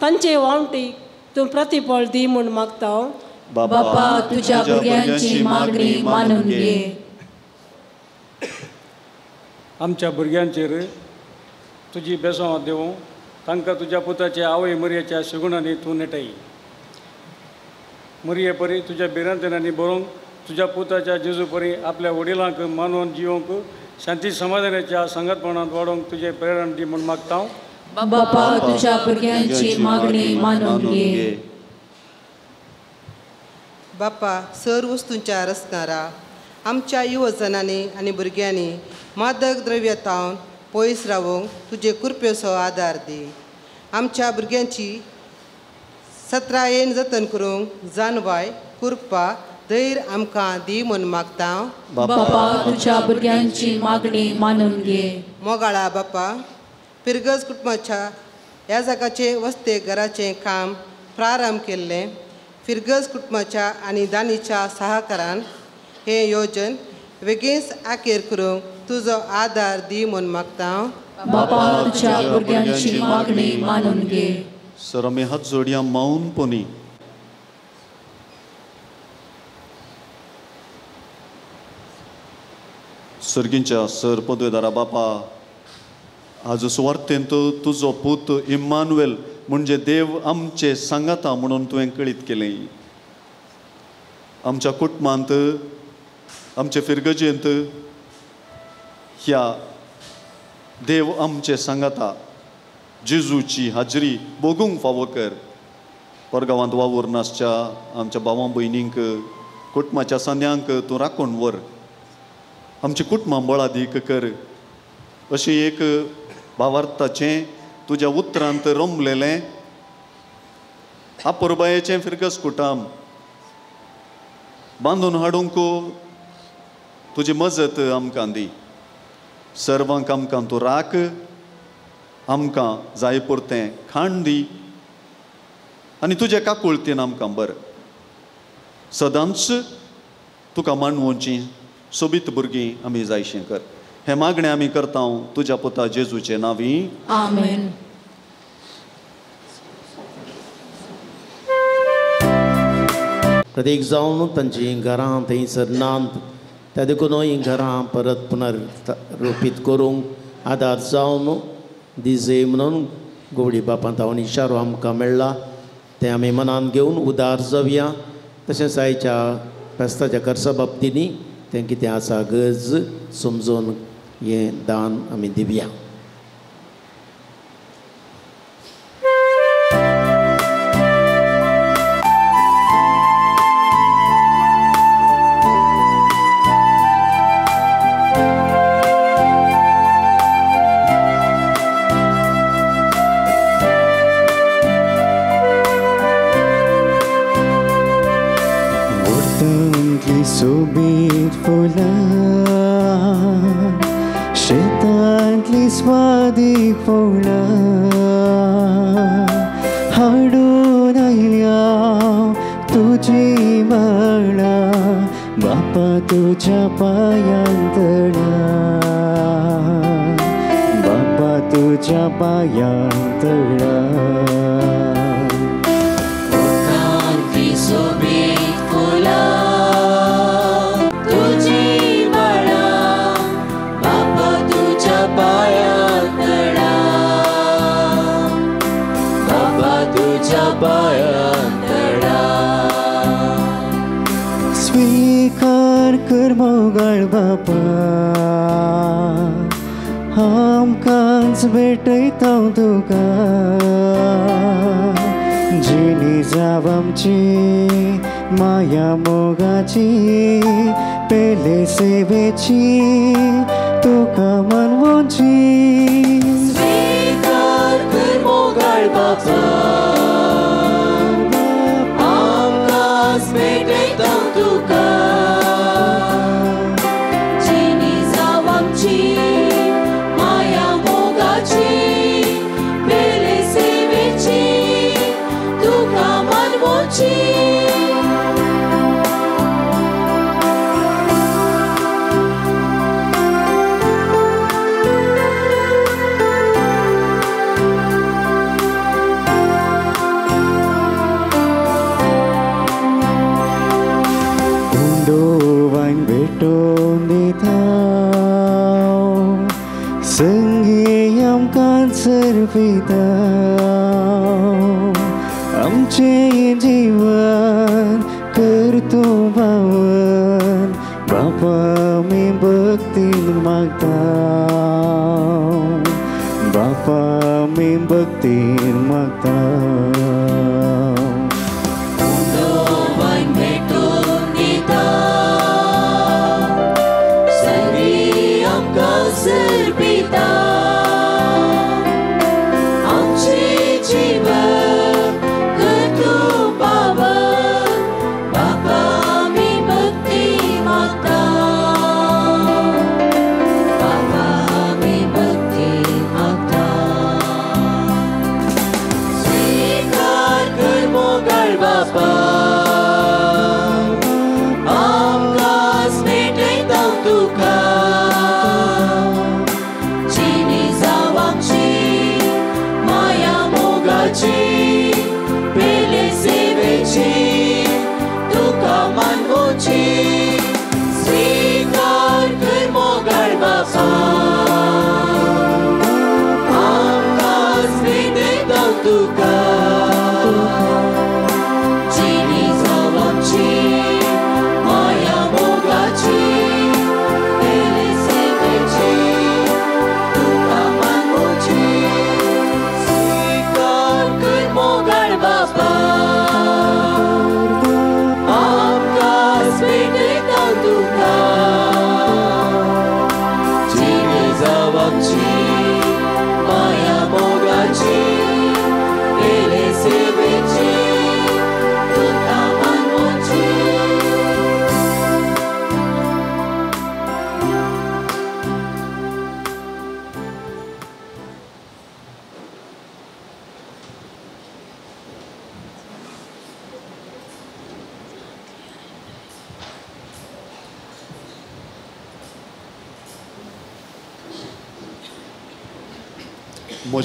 तांचे वावटीक तूं प्रतिफळ दी म्हूण मागता हांव. बापा तुझ्या भुरग्यांची मागणी मानून घे. आमच्या भुरग्यांचेर तुजी बेसांव देवं तांकां तुज्या पुताच्या आवय मरयेच्या शिगुणांनी तूं नेटय मरये परी तुज्या बिरांतनांनी बरोवंक तुज्या पुताच्या जेजू परी आपल्या वडिलांक मानून जिवंक शांती समाधानाच्या संगतपणांत वाडोवंक तुजें प्रेरण दी म्हूण मागता हांव. बापा तुझ्या भुरग्यांची मागणी मानून घे बापा सर वस्तूंच्या रसकारा आमच्या युवजनांनी आनी भुरग्यांनी मादक द्रव्यतावन पयस रावूंक तुजे कृपेचो आदार दी आमच्या भुरग्यांची सत्रायेन जतन करूंक जानवाय कुरपा धैर्य आमकां दी म्हूण मागता. बापा तुझ्या भुरग्यांची मागणी मानून घे मोगाळा बापा पिरगज कुटुंबाच्या ह्या जागाचे वस्ते घराचें काम प्रारंभ केल्लें फिरगज कुटुंबाच्या आनी दानीच्या सहकारान हें येवजण बेगीनच आखेर करूंक तुजो आदार दी म्हूण मागता. बापा तुझ्या भुरग्यांची मागणी मानून घे सर आमी हात जोडया मौनपणी सर्गींच्या सर पदवेदारा बापा आज सुवार्थेंत तुजो पूत इम्मानुवेल म्हणजे देव आमचे सांगाता म्हणून तुवें कळीत केलें. आमच्या कुटुंबांत आमचे फिरगजेंत ह्या देव आमचे सांगाता. जेजूची हाजरी बोगूंक फावो कर. परगांवांत वावूर नासच्या आमच्या भावां भयणींक कुटुंबाच्या सन्यांक तूं राखून व्हर आमची कुटुंबां बळादीक कर. अशी एक भावार्थाचें तुज्या उतरांत रमलेलें. आपुरबायेचें फिरकस कुटाम बांदून हाडूंक तुजी मजत आमकां दी सर्वांक आमकां तूं राख. आमकां जाय पुरतें खाण दी आनी तुज्या काकुळतीन आमकां बर. सदांच तुका मानवची सोबीत भुरगीं आमी जायशीं कर. हें मागणें आमी करता तुज्या पुता जेजूचे नांवी. आमेन. प्रत्येक जावन तांची घरां थंयसर नांत त्या देखून ही घरां परत पुनर रोपीत करूंक आदार जावन दिजे म्हणून गोवडी बापांत हांव इशारो आमकां मेळ्ळा. तें आमी मनान घेवन उदार जावया तशेंच आयच्या फेस्ताच्या खर्चा बाबतींनी तें कितें आसा गरज समजून हें दान आमी दिवया. भेटयता तुका जिणी जाव आमची माया मोगाची पेले सेवेची तुका मनवोची स्वीकार कर मोगाळ बापा आमकांच be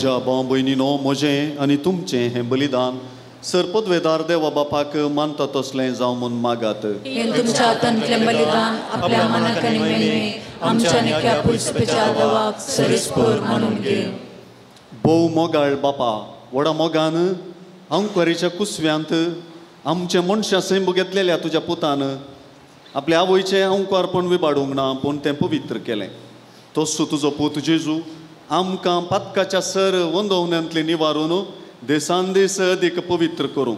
म्हज्या भाव भयणीनो म्हजें आनी तुमचें हें बलिदान. सरपदवेदार देवा बापाक मानता तसलें जावं म्हूण मागात. हे तुमच्या हातांतलें बलिदान आपल्या मनाक आनी मेळ्ळें आमच्या निक्या पुलसपेच्या देवाक सरीसपूर मानून घे. भोव मोगाळ बापा व्हडा मोगान अंकवारीच्या कुसव्यांत आमचे मनशां सैम घेतलेल्या तुज्या पुतान. आपल्या आवयचें अंकवारपण विबाडूंक ना पूण तें पवित्र केलें. तसो तुजो पूत जेजू आमकां पातकाच्या सर वंदवण्यांतले निवारून देसान दीस अदीक पवित्र करूं.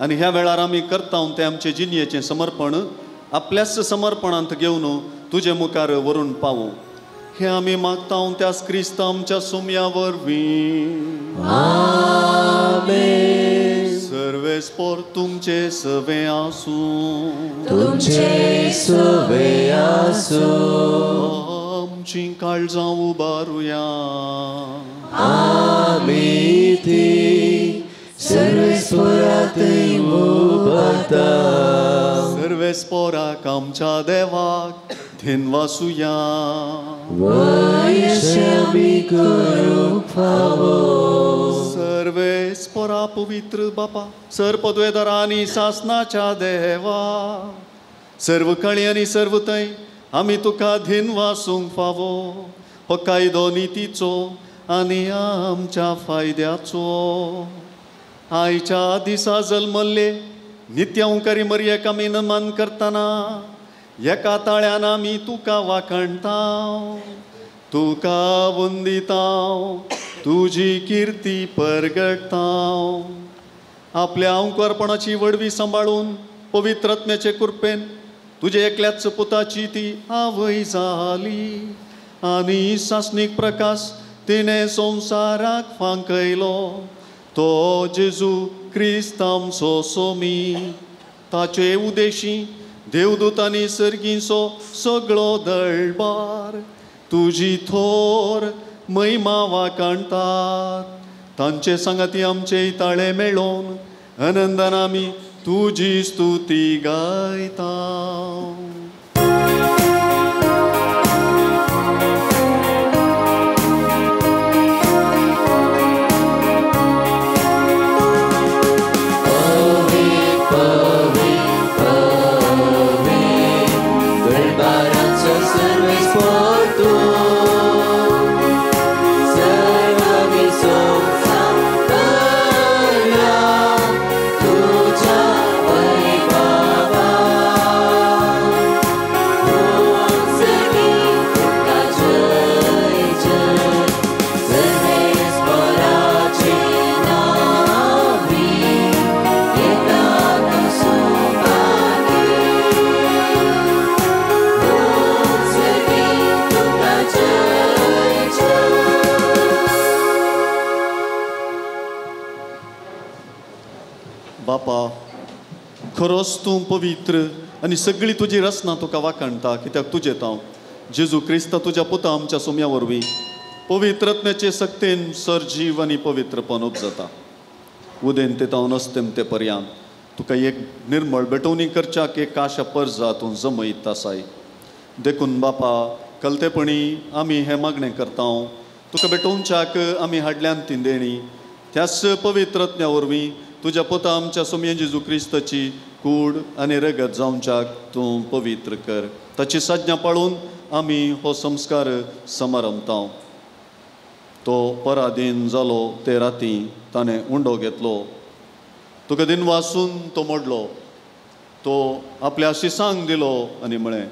आनी ह्या वेळार आमी करता तें आमचे जिनयेचें समर्पण आपल्याच समर्पणांत घेवन तुजे मुखार व्हरून पावूं. हे आमी मागता त्याच क्रिस्त आमच्या सुमया वरवीं सर्वेस्पोर तुमचे सवे आसूं तुमचे सवे आसूं. आमची काळजां उबारुया आमी ती सर्वेस्परात उबारता सर्वेस्पोराक आमच्या देवाक धिनवासुया वयश आमी करूंक फावो सर्वेस्पोरा पवित्र बापा सर पदवेदारा आनी सासनाच्या देवा. सर्व कळी आनी सर्व थंय आमी तुका धिन वासूंक फावो हो कायदो नितीचो आनी आमच्या फायद्याचो. आयच्या दिसा जल्मल्ले नित्य मर्येक आमी नमन करतना. एका ताळ्यान आमी तुका वाखणता तुका वंदितांव तुजी किर्ती परगटता आपल्या अंकुरपणाची वडवी सांबाळून पवित्रत्म्याचे कृपेन तुजे एकल्याच पुताची ती आवय जाली आनी सासनीक प्रकाश तिने संवसाराक फांकयलो. तो जेजू क्रिस्तांचो सोमी. ताचे उदेशी देवदूतांनी सर्गींचो सगळो दळबार. तुजी थोर महिमा वाकाणटात तांचे सांगाती आमचे ताळे मेळोवन आनंदान आमी तुजी स्तुती गायता खरोच तूं पवित्र आनी सगळी तुजी रचना तुका वाखणटा कित्याक तुजें तांव. जेजू क्रिस्त तुज्या पुता आमच्या सोम्या वरवीं. पवित्रत्म्याचे सक्तेन सरजीव आनी पवित्रपण उपजता. उदेन ते तावन अस्तेम ते पर्यांत तुका एक निर्मळ बेटवणी करच्याक एक काशा पर्जा तूं जमयत आसाय देखून बापा कलतेपणी आमी हें मागणें करता तुका बेटोवच्याक आमी हाडल्यान तिंदेणी त्याच पवित्रत्न्या वरवीं तुज्या पोता आमच्या सोमये जेजू क्रिस्ताची कूड आनी रगत जावच्याक तूं पवित्र कर. ताची सज्ञा पाळून आमी हो संस्कार समारंभता तो पराधीन जालो ते राती ताणें उंडो घेतलो. तुका दिन वासून तो मोडलो. तो आपल्या शिसांक दिलो आनी म्हळें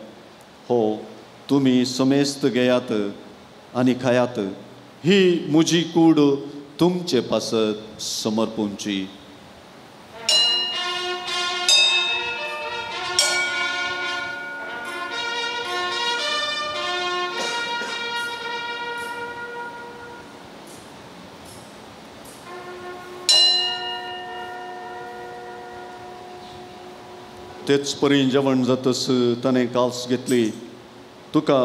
हो तुमी समेस्त घेयात आनी खायात. ही म्हजी कूड तुमचे पासत समर्पूंची. तेच परी जेवण जातस ताणें काल्स घेतली. तुका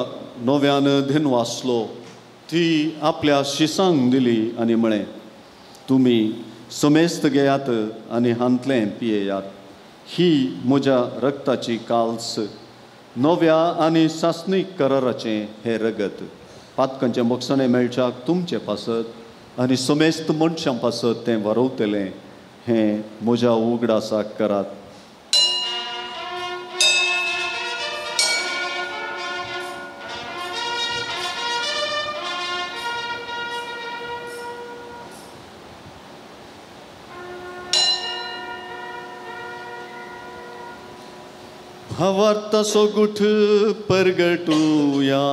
नव्यान धीन वाचलो ती आपल्या शिसांक दिली आनी म्हळें तुमी समेस्त घेयात आनी हांतलें पियेयात. ही म्हज्या रक्ताची काल्स नव्या आनी सासनीक कराराचें हें रगत. पातकांचें मोगसणें मेळच्याक तुमचें पासत आनी समेस्त मनशां पासत तें वरवतलें हें म्हज्या उगडासाक करात. ह वर्त सोगुठ प्रगटुया।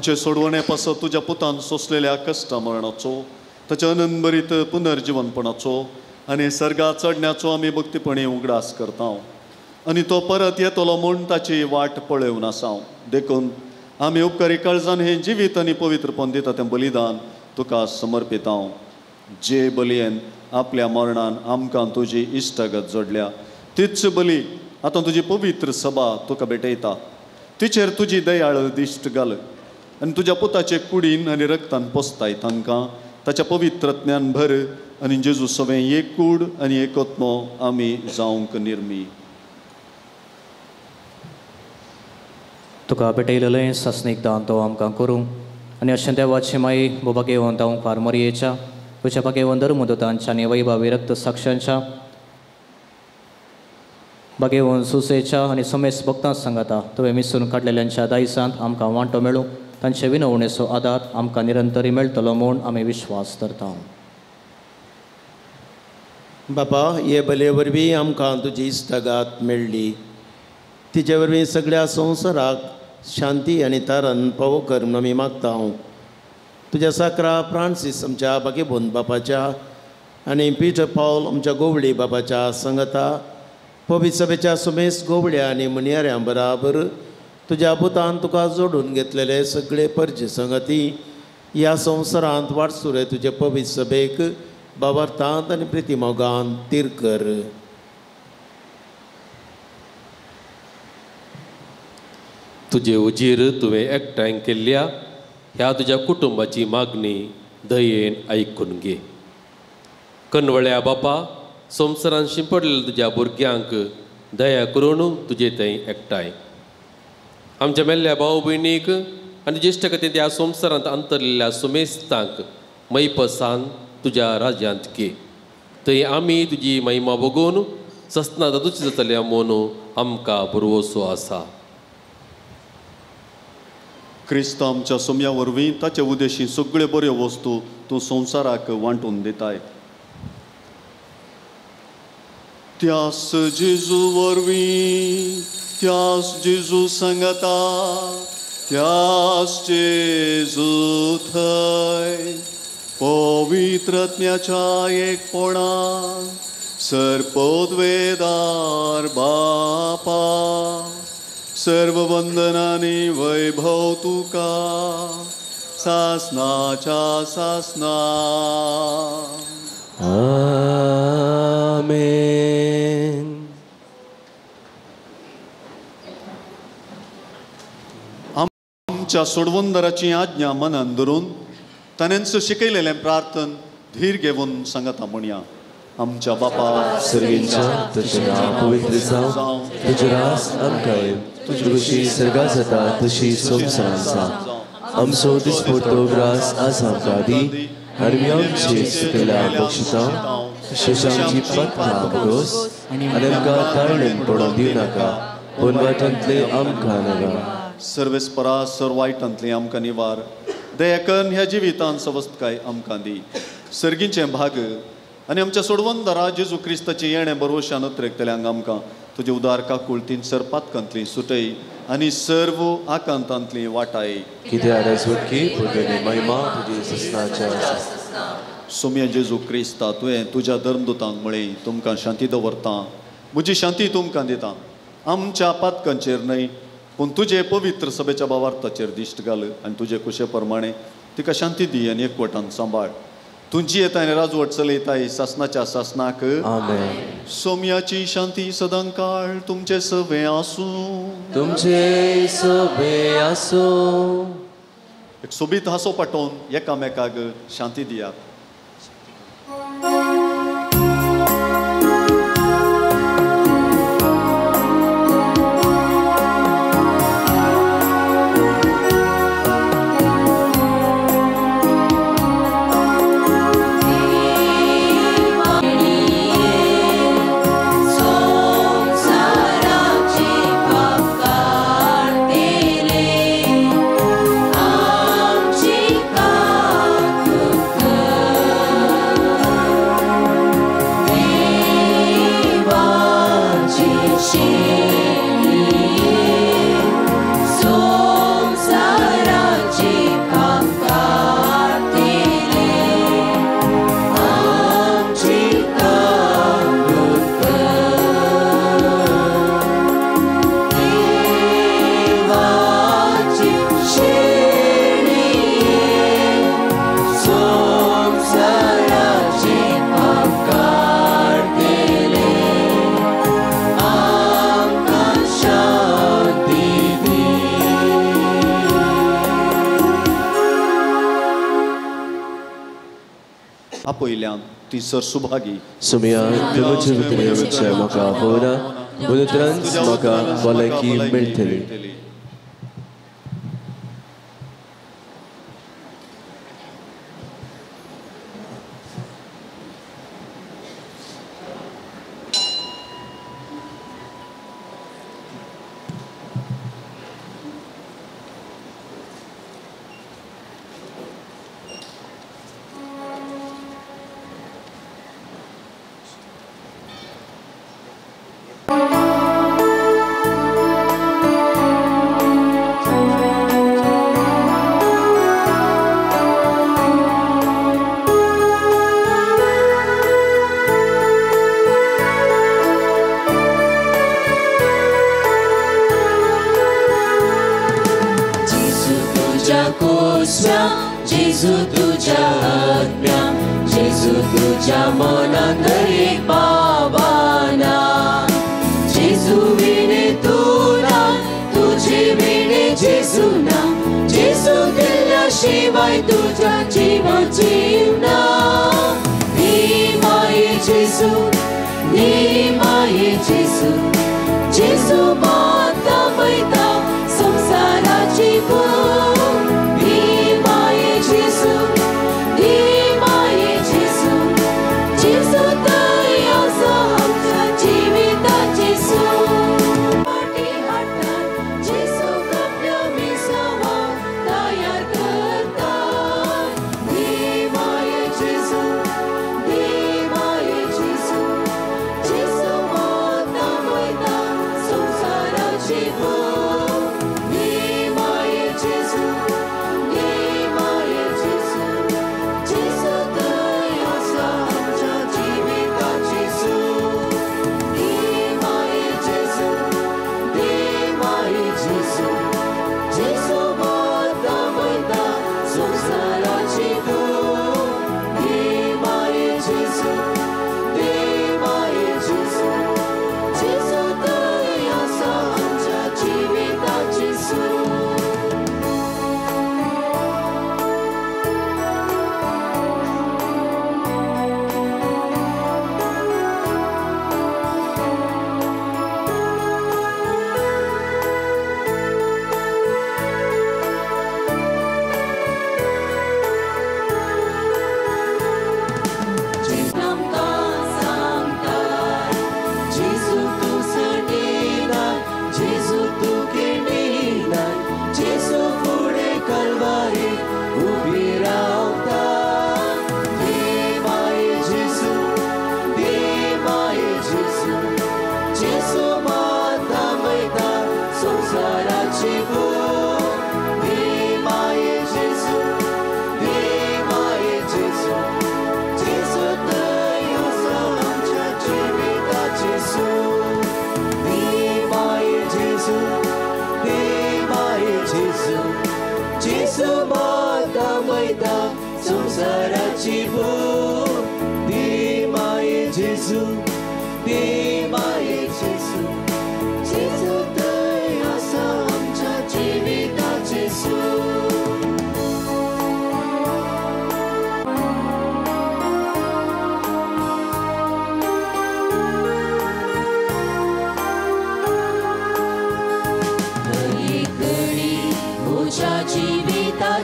आमचे सोडवणे पासत तुझ्या पुतान सोसलेल्या कश्ट मरणाचो ताच्या अनंतभरीत पुनर्जीवनपणाचो आनी सर्गा चडण्याचो आमी भक्तीपणी उगडास करता आनी तो परत येतलो म्हूण ताची वाट पळयवन आसा देखून आमी उपकारी काळजान हें जिवीत आनी पवित्रपण दिता तें बलिदान तुका समर्पिता जे बलयेन आपल्या मरणान आमकां तुजी इश्टगत जोडल्या तीच बली आतां तुजी पवित्र सभा तुका भेटयता. तिचेर तुजी दयाळ दिश्ट घाल. आनी तुज्या पुताचे कुडीन आनी रक्तान पोसताय तांकां. ताच्या पवित्रज्ञान भर आनी जेजू सवें एक कूड आनी एकत्मो आमी जावंक निर्मी. तुका भेटयलेलें सस्नीक दान तो आमकां करूं आनी अशें देवाचे माई बोबा घेवन जावं फार्मरयेच्या तुज्या वंदर मुदतांच्या आनी वैभावी रक्त साक्षांच्या बागेवन सुसेच्या आनी समेस भक्तां सांगाता तुवें मिसून काडलेल्यांच्या दायसांत आमकां वांटो मेळूं. तांचे विनवणेचो आदार आमकां निरंतरी मेळटलो म्हूण आमी विश्वास धरता. बापा हे बले वरवीं आमकां तुजी इश्टगात मेळ्ळी तिचे वरवीं सगळ्या संवसाराक शांती आनी तारण पावो कर म्हूण आमी मागता हांव. तुज्या साकरा फ्रांसीस आमच्या बागेबोन बापाच्या आनी पिटर पावल आमच्या गोवळी बाबाच्या संगता. पवित्र सभेच्या सुमेस गोवळ्या आनी मणयाऱ्यां बराबर तुज्या पुतान तुका जोडून घेतलेले सगळे परजे संगती. ह्या संवसारांत वाटसुरे तुजे पवित्र सभेक. बाबार्थांत आनी प्रितीमोगान तीर कर. तुजे उजीर तुवें एकठांय केल्ल्या ह्या तुज्या कुटुंबाची मागणी दयेन आयकून घे. कनवळ्या बापा संवसारान शिंपडलेल्या तुज्या भुरग्यांक दया करून तुजे थंय एकठांय. आमच्या मेल्ल्या भाऊ भयणीक आनी ज्येश्ठ खातीर त्या संवसारांत अंतरलेल्या सुमेस्तांक मैपसान तुज्या राज्यांत के. थंय आमी तुजी महिमा भोगून सस्ना तुजी जातल्या मोनो आमकां बरोवसो आसा. क्रिस्त आमच्या सोम्या वरवीं ताचे उद्देशी सगळ्यो बऱ्यो वस्तू तूं संवसाराक वांटून दिताय त्यास जेजू वरवीं त्यास जेजू सांगता त्यास जेजू थय पवित्रज्ञाच्या एक पोणा सर्पोद्वेदार बापा सर्व वंदनानी वैभव तुका सासनाच्या सासना आमेन आमच्या सोडवंदराची आज्ञा मनान धरून ताणेंच शिकयलेलें प्रार्थन धीर घेवन सांगता म्हणया आमच्या बापा सर्गींच्या तुझें नांव पवित्र जावं. तुजें रास आमकां येव तुजे कशी सर्गा जाता तशी आमचो दिसपडटो ग्रास आज आमकां दी. आनी आमी आमचे सुकयल्या बक्षिता तशेंच आमची पत्रां बरोस आनी आमकां ताळणेन पडोवंक दिवं नाका. पूण वाटांतले आमकां नाका सर्वेस्परा सर वायटांतली आमकां निवार दयाकन ह्या जिवितान सवस्तकाय आमकां दी सर्गींचे भाग आनी आमच्या सोडवंदरा जेजू क्रिस्ताचें येणें बरोवशान उतरयतल्यांक आमकां तुजे उदार काकुळतीन सरपातकांतली सुटय आनी सर्व आकांतांतली वाटाय कित्याक रेजवटकी पुर्गेनी महिमा तुजी ससनाच्या सोम्या जेजू क्रिस्ता तुवें तुज्या धर्मदुतांक म्हळें तुमकां शांती दवरता. म्हजी शांती तुमकां दिता. आमच्या पातकांचेर न्हय पूण तुजे पवित्र सभेच्या भावार्थाचेर दिश्ट घाल आनी तुजे कुशे प्रमाणे तिका शांती दी आनी एकवटान सांबाळ तुमची येताय आनी राजवट चलयताय सासनाच्या सासनाक. सोम्याची शांती सदां काळ तुमचे सवे आसूं तुमचे सोबे आसूं एक सोबीत हांसो पाठोवन एकामेकाक शांती दियात पयल्यान ती सर सुभागी सुमया देवचे भितर येवचे म्हाका भोवना म्हणून म्हाका भलायकी मेळटली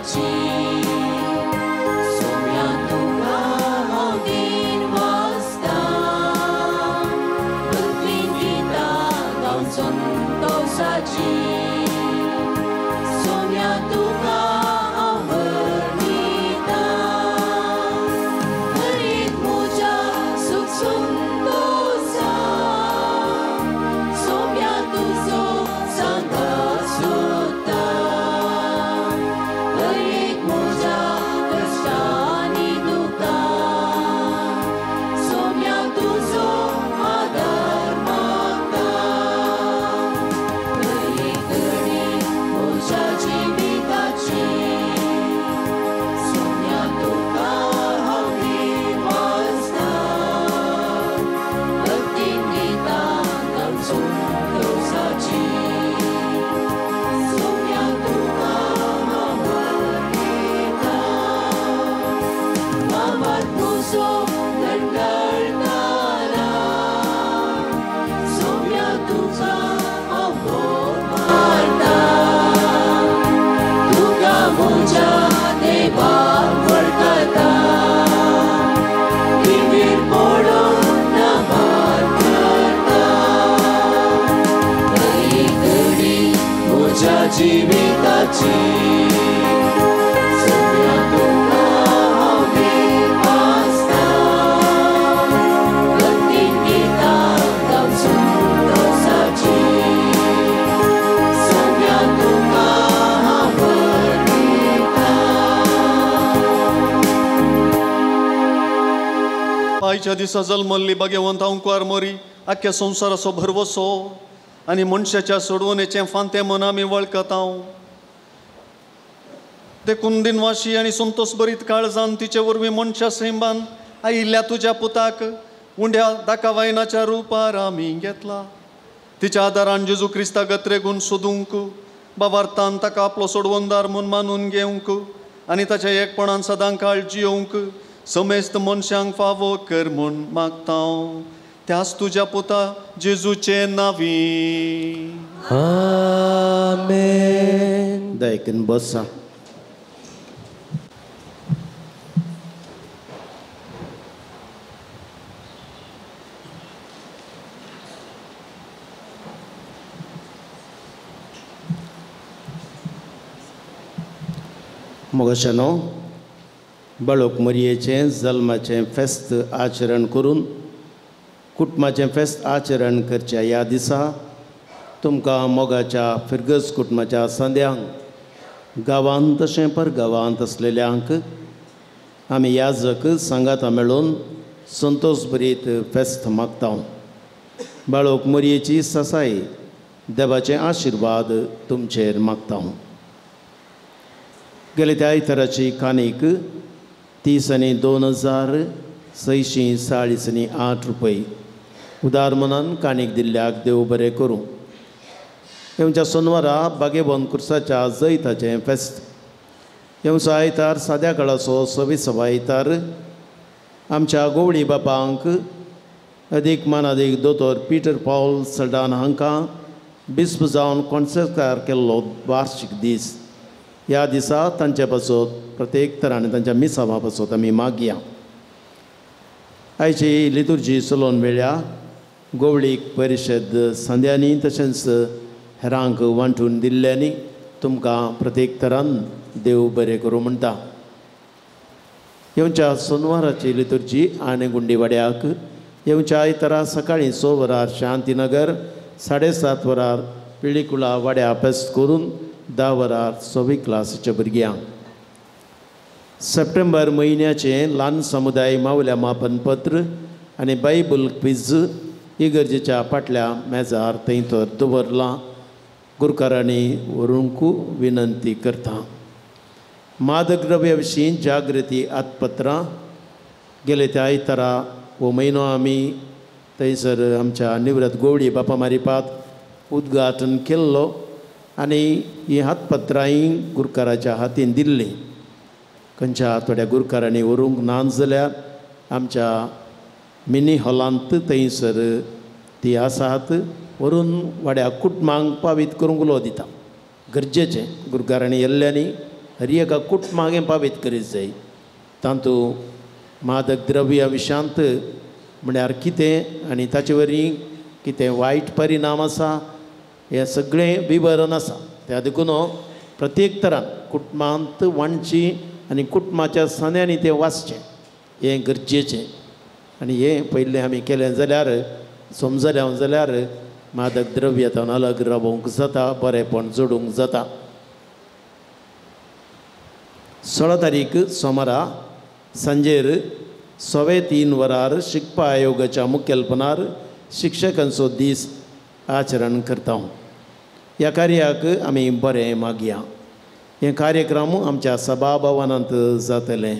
Jesus. आयच्या दिसा जल्मल्ली भाग्यवंत अंकुआर मोरी आख्या संवसाराचो भरवसो. आनी मनशाच्या सोडवणेचें फांतें मन आमी वळखत हांव देखून दिनवाशी आनी संतोश बरीत काळजान तिचे वरवीं मनशा सैमान आयिल्ल्या तुज्या पुताक उंड्या दाखवायनाच्या रुपार आमी घेतला. तिच्या आदारान जेजू क्रिस्ता गत्रेगून सोदूंक बाबार्थान ताका आपलो सोडवणदार म्हूण मानून घेवंक आनी ताच्या एकपणान सदां काळ जियोवंक समेस्त मनशांक फावो कर म्हूण मागता हांव. त्याच तुज्या पुता जेजूचे नावी आमेन दयकन बसा मोगशानो बाळक मरयेचें जल्माचें फेस्त आचरण करून कुटुंबाचें फेस्त आचरण करच्या ह्या दिसा तुमकां मोगाच्या फिरगस कुटुंबाच्या संद्यांक गांवांत तशें परगांवांत आसलेल्यांक आमी याजक सांगाता मेळून संतोश भरीत फेस्त मागता बाळोक मरयेची ससाई देवाचे आशिर्वाद तुमचेर मागता गेले त्या इतराची कानीक तीस आनी दोन हजार सयशीं चाळीस आनी आठ रुपये. उदार मनान काणीक दिल्ल्याक देव बरें करूं. येवच्या सोनवारा बागे कुर्साच्या जैताचें फेस्त. येवचो आयतार साद्या काळाचो सव्वीसवा आयतार. आमच्या गोवळी बापांक अदीक मान अदीक दोतोर पिटर पॉल सल्डान हांकां बिस्प जावन कॉन्सेकार केल्लो वार्शीक दीस. ह्या दिसा तांचे पासत प्रत्येक तरांनी तांच्या मिसावा पासत आमी मागया. आयची लितुर्जी चलोवन मेळ्या गोवळीक परिशद संद्यांनी तशेंच हेरांक वांटून दिल्ल्यांनी तुमकां प्रत्येक तरान देव बरें करूं म्हणटा. येवच्या सोनवाराची लितुर्जी आनी गुंडीवाड्याक येवच्या आयतारा सकाळीं स वरार शांतीनगर साडे सात वरार पिळीकुला वाड्या अभ्यास करून धा वरार सव्वी क्लासीच्या भुरग्यांक सप्टेंबर म्हयन्याचें ल्हान समुदाय मावल्या मापनपत्र आनी बायबल क्विज इगर्जेच्या फाटल्या मेजार थंय तर दवरलां. गुरकारांनी व्हरूंकू विनंती करता. मादक द्रव्या विशीं जागृती आतपत्रां. गेले त्या आयतारा हो म्हयनो आमी थंयसर आमच्या निवृत्त गोवडी बापा मारिपात उद्घाटन केल्लो. आनी ही हातपत्रांय गुरकाराच्या हातीन दिल्लीं. खंयच्या थोड्या गुरकारांनी व्हरूंक ना जाल्यार आमच्या मिनी हॉलांत थंयसर ती आसात. व्हरून वाड्या कुटुंबांक पावीत करूंक उलो दिता. गरजेचें. गुरकारांनी येल्ल्यांनी हर एका कुटुंबांक हें पावीत करीत जाय तातूंत मादक द्रव्या विशांत म्हळ्यार कितें? आनी ताचे वरी कितें वायट परिणाम आसा? हें सगळें विवरण आसा त्या देखून प्रत्येक तरान कुटुंबांत वांडची आनी कुटुंबाच्या सण्यांनी तें वाचचें. हें गरजेचें. आनी हें पयलें आमी केलें जाल्यार समजलें जाल्यार मादक द्रव्यातून अलग रावूंक जाता बरेंपण जोडूंक जाता. सोळा तारीख सोमारा सांजेर सवे तीन वरार शिकपा आयोगाच्या मुखेलपणार शिक्षकांचो दीस आचरण करता ह्या कार्याक आमी बरें मागया हे कार्यक्रम आमच्या सभा भवनांत जातले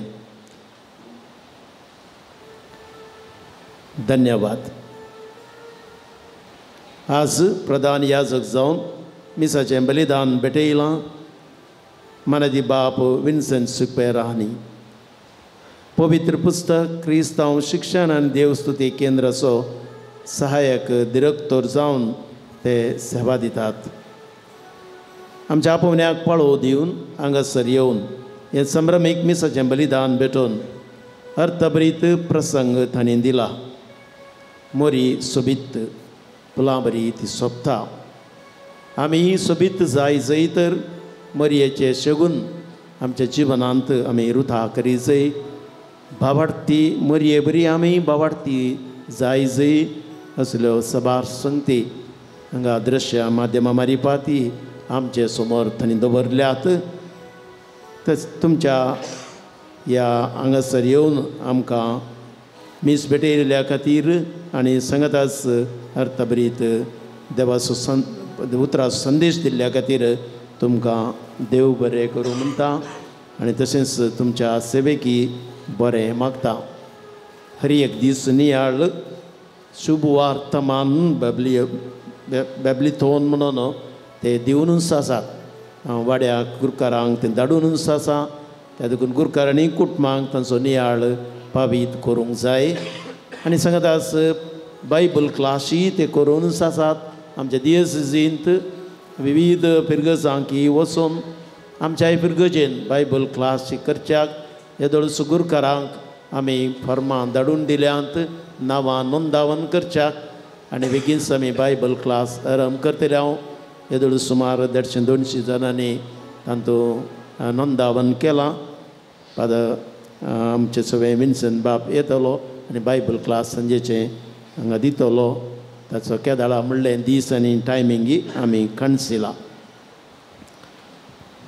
धन्यवाद आज प्रधान याजक जावन मिसाचें बलिदान भेटयलां मनादी बाप विन्संट सुपेरानी पवित्र पुस्तक क्रिस्तांव शिक्षण आनी देवस्तुती केंद्राचो सहाय्यक डिरेक्टर जावन ते सेवा दितात. आमच्या आपोवण्याक पाळो दिवन हांगासर येवन संभ्रम संभ्रमीक मिसाचें बलिदान भेटोवन अर्थभरीत प्रसंग तांणी दिला. मोरी सोबीत फुलां बरी ती सोबता. आमी सोबीत जाय जय तर मरयेचे शेगून आमच्या जिवनांत आमी रुथा करी जय भावार्थी मरये बरी आमी भावार्थी जाय जय असल्यो सभार संगती. हांगा दृश्य माध्यमां मारिपाती आमचे समोर थंय दवरल्यात तस तुमच्या ह्या हांगासर येवन आमकां मीस भेटयल्या खातीर आनी संगताच अर्थबरीत देवाचो सं उतराचो संदेश दिल्ल्या खातीर तुमकां देव बरें करूं म्हणटा आनी तशेंच तुमच्या सेवेकी बरें मागता. हरी एक दीस नियाळ शुभ वार्तमान बेबली थोन म्हणून ते दिवनूच आसात वाड्याक गुरकारांक ते धाडूनच आसा त्या देखून गुरकारांनी कुटुंबांक तांचो नियाळ पावीत करूंक जाय आनी सांगतास बायबल क्लासी ते करूनच आसात आमच्या दियसिजींत विविध फिरगजांकी वचून आमच्या पिरगजेन बायबल क्लास करच्याक येदोळसो गुरकारांक आमी फर्मां धाडून दिल्यांत नांवां नोंदावन करच्याक आनी बेगीनच आमी बायबल क्लास आरंभ करतले हांव येदोळ सुमार देडशे दोनशे जाणांनी तांतूं नोंदावन केलां. फादर आमचे सगळे विन्सन बाब येतलो आनी बायबल क्लास संजेचे हांगा दितलो. ताचो केदाळा म्हणलें दीस आनी टायमिंगी आमी कणसिला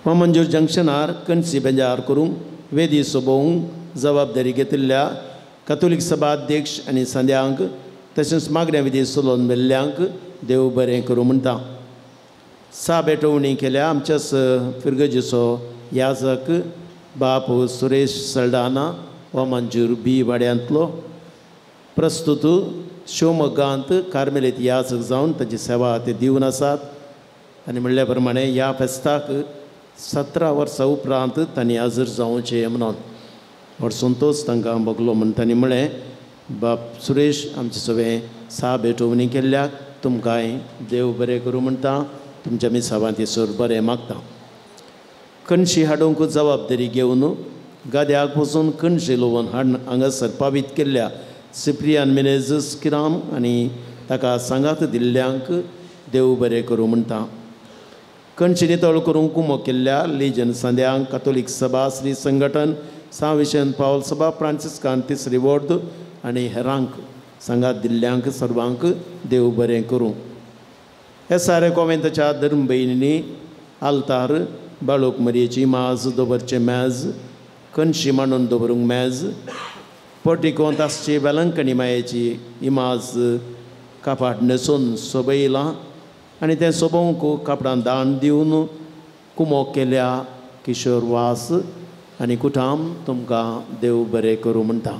मंजूर जंक्शनार कणसी बेजार करूंक वेदी सोबोवंक जबाबदारी घेतिल्ल्या कथोलीक सभा अध्यक्ष आनी संद्यांक तशेंच मागण्या विधी चलोवन मेल्ल्यांक देव बरें करूं म्हणटा सा बेटवणी केल्या आमच्याच फिरगजीचो याजक बाप सुरेश सल्डाना हो मंजूर बी वाड्यांतलो प्रस्तुत शिवमोग्गांत कार्मेलीत याजक जावन ताची सेवा ते दिवन आसात आनी म्हणल्या प्रमाणे ह्या फेस्ताक सतरा वर्सां उपरांत तांणी हाजीर जावचें म्हणून व्हड संतोश तांकां बगलो म्हणटा आनी म्हळें बाप सुरेश आमचे सगळे सा बेटोवणी केल्ल्याक तुमकांय देव बरें करूं म्हणटा तुमच्या मिसावांत येसर बरें मागता। कणशी हाडूंक जबाबदारी घेवन गाद्याक वचून कणशी लोवन हाड हांगासर पावीत केल्ल्या सिप्रियान मिनेझस किराम आनी ताका सांगात दिल्ल्यांक देव बरें करूं म्हणटा कणशी नितळ करूंक कुमो केल्ल्या लिजन सांद्यांक कातोलीक सभा श्री संघटन साविशन पावल सभा फ्रांसीस कांतीस वोर्द आनी हेरांक सांगात दिल्ल्यांक सर्वांक देव बरें करूं. हे सारे कोमेंताच्या धर्म भयणींनी आल्तार बाळोक मरयेची माज दवरचें मेज कणशी मांडून दवरूंक मेज पोटिकोंत आसची वेलंकणी मायेची इमाज कापाट न्हेसून सोबयलां आनी तें सोबोवंक कापडान दान दिवन कुमो केल्या किशोर वास आनी कुठाम तुमकां देव बरें करूं म्हणटा.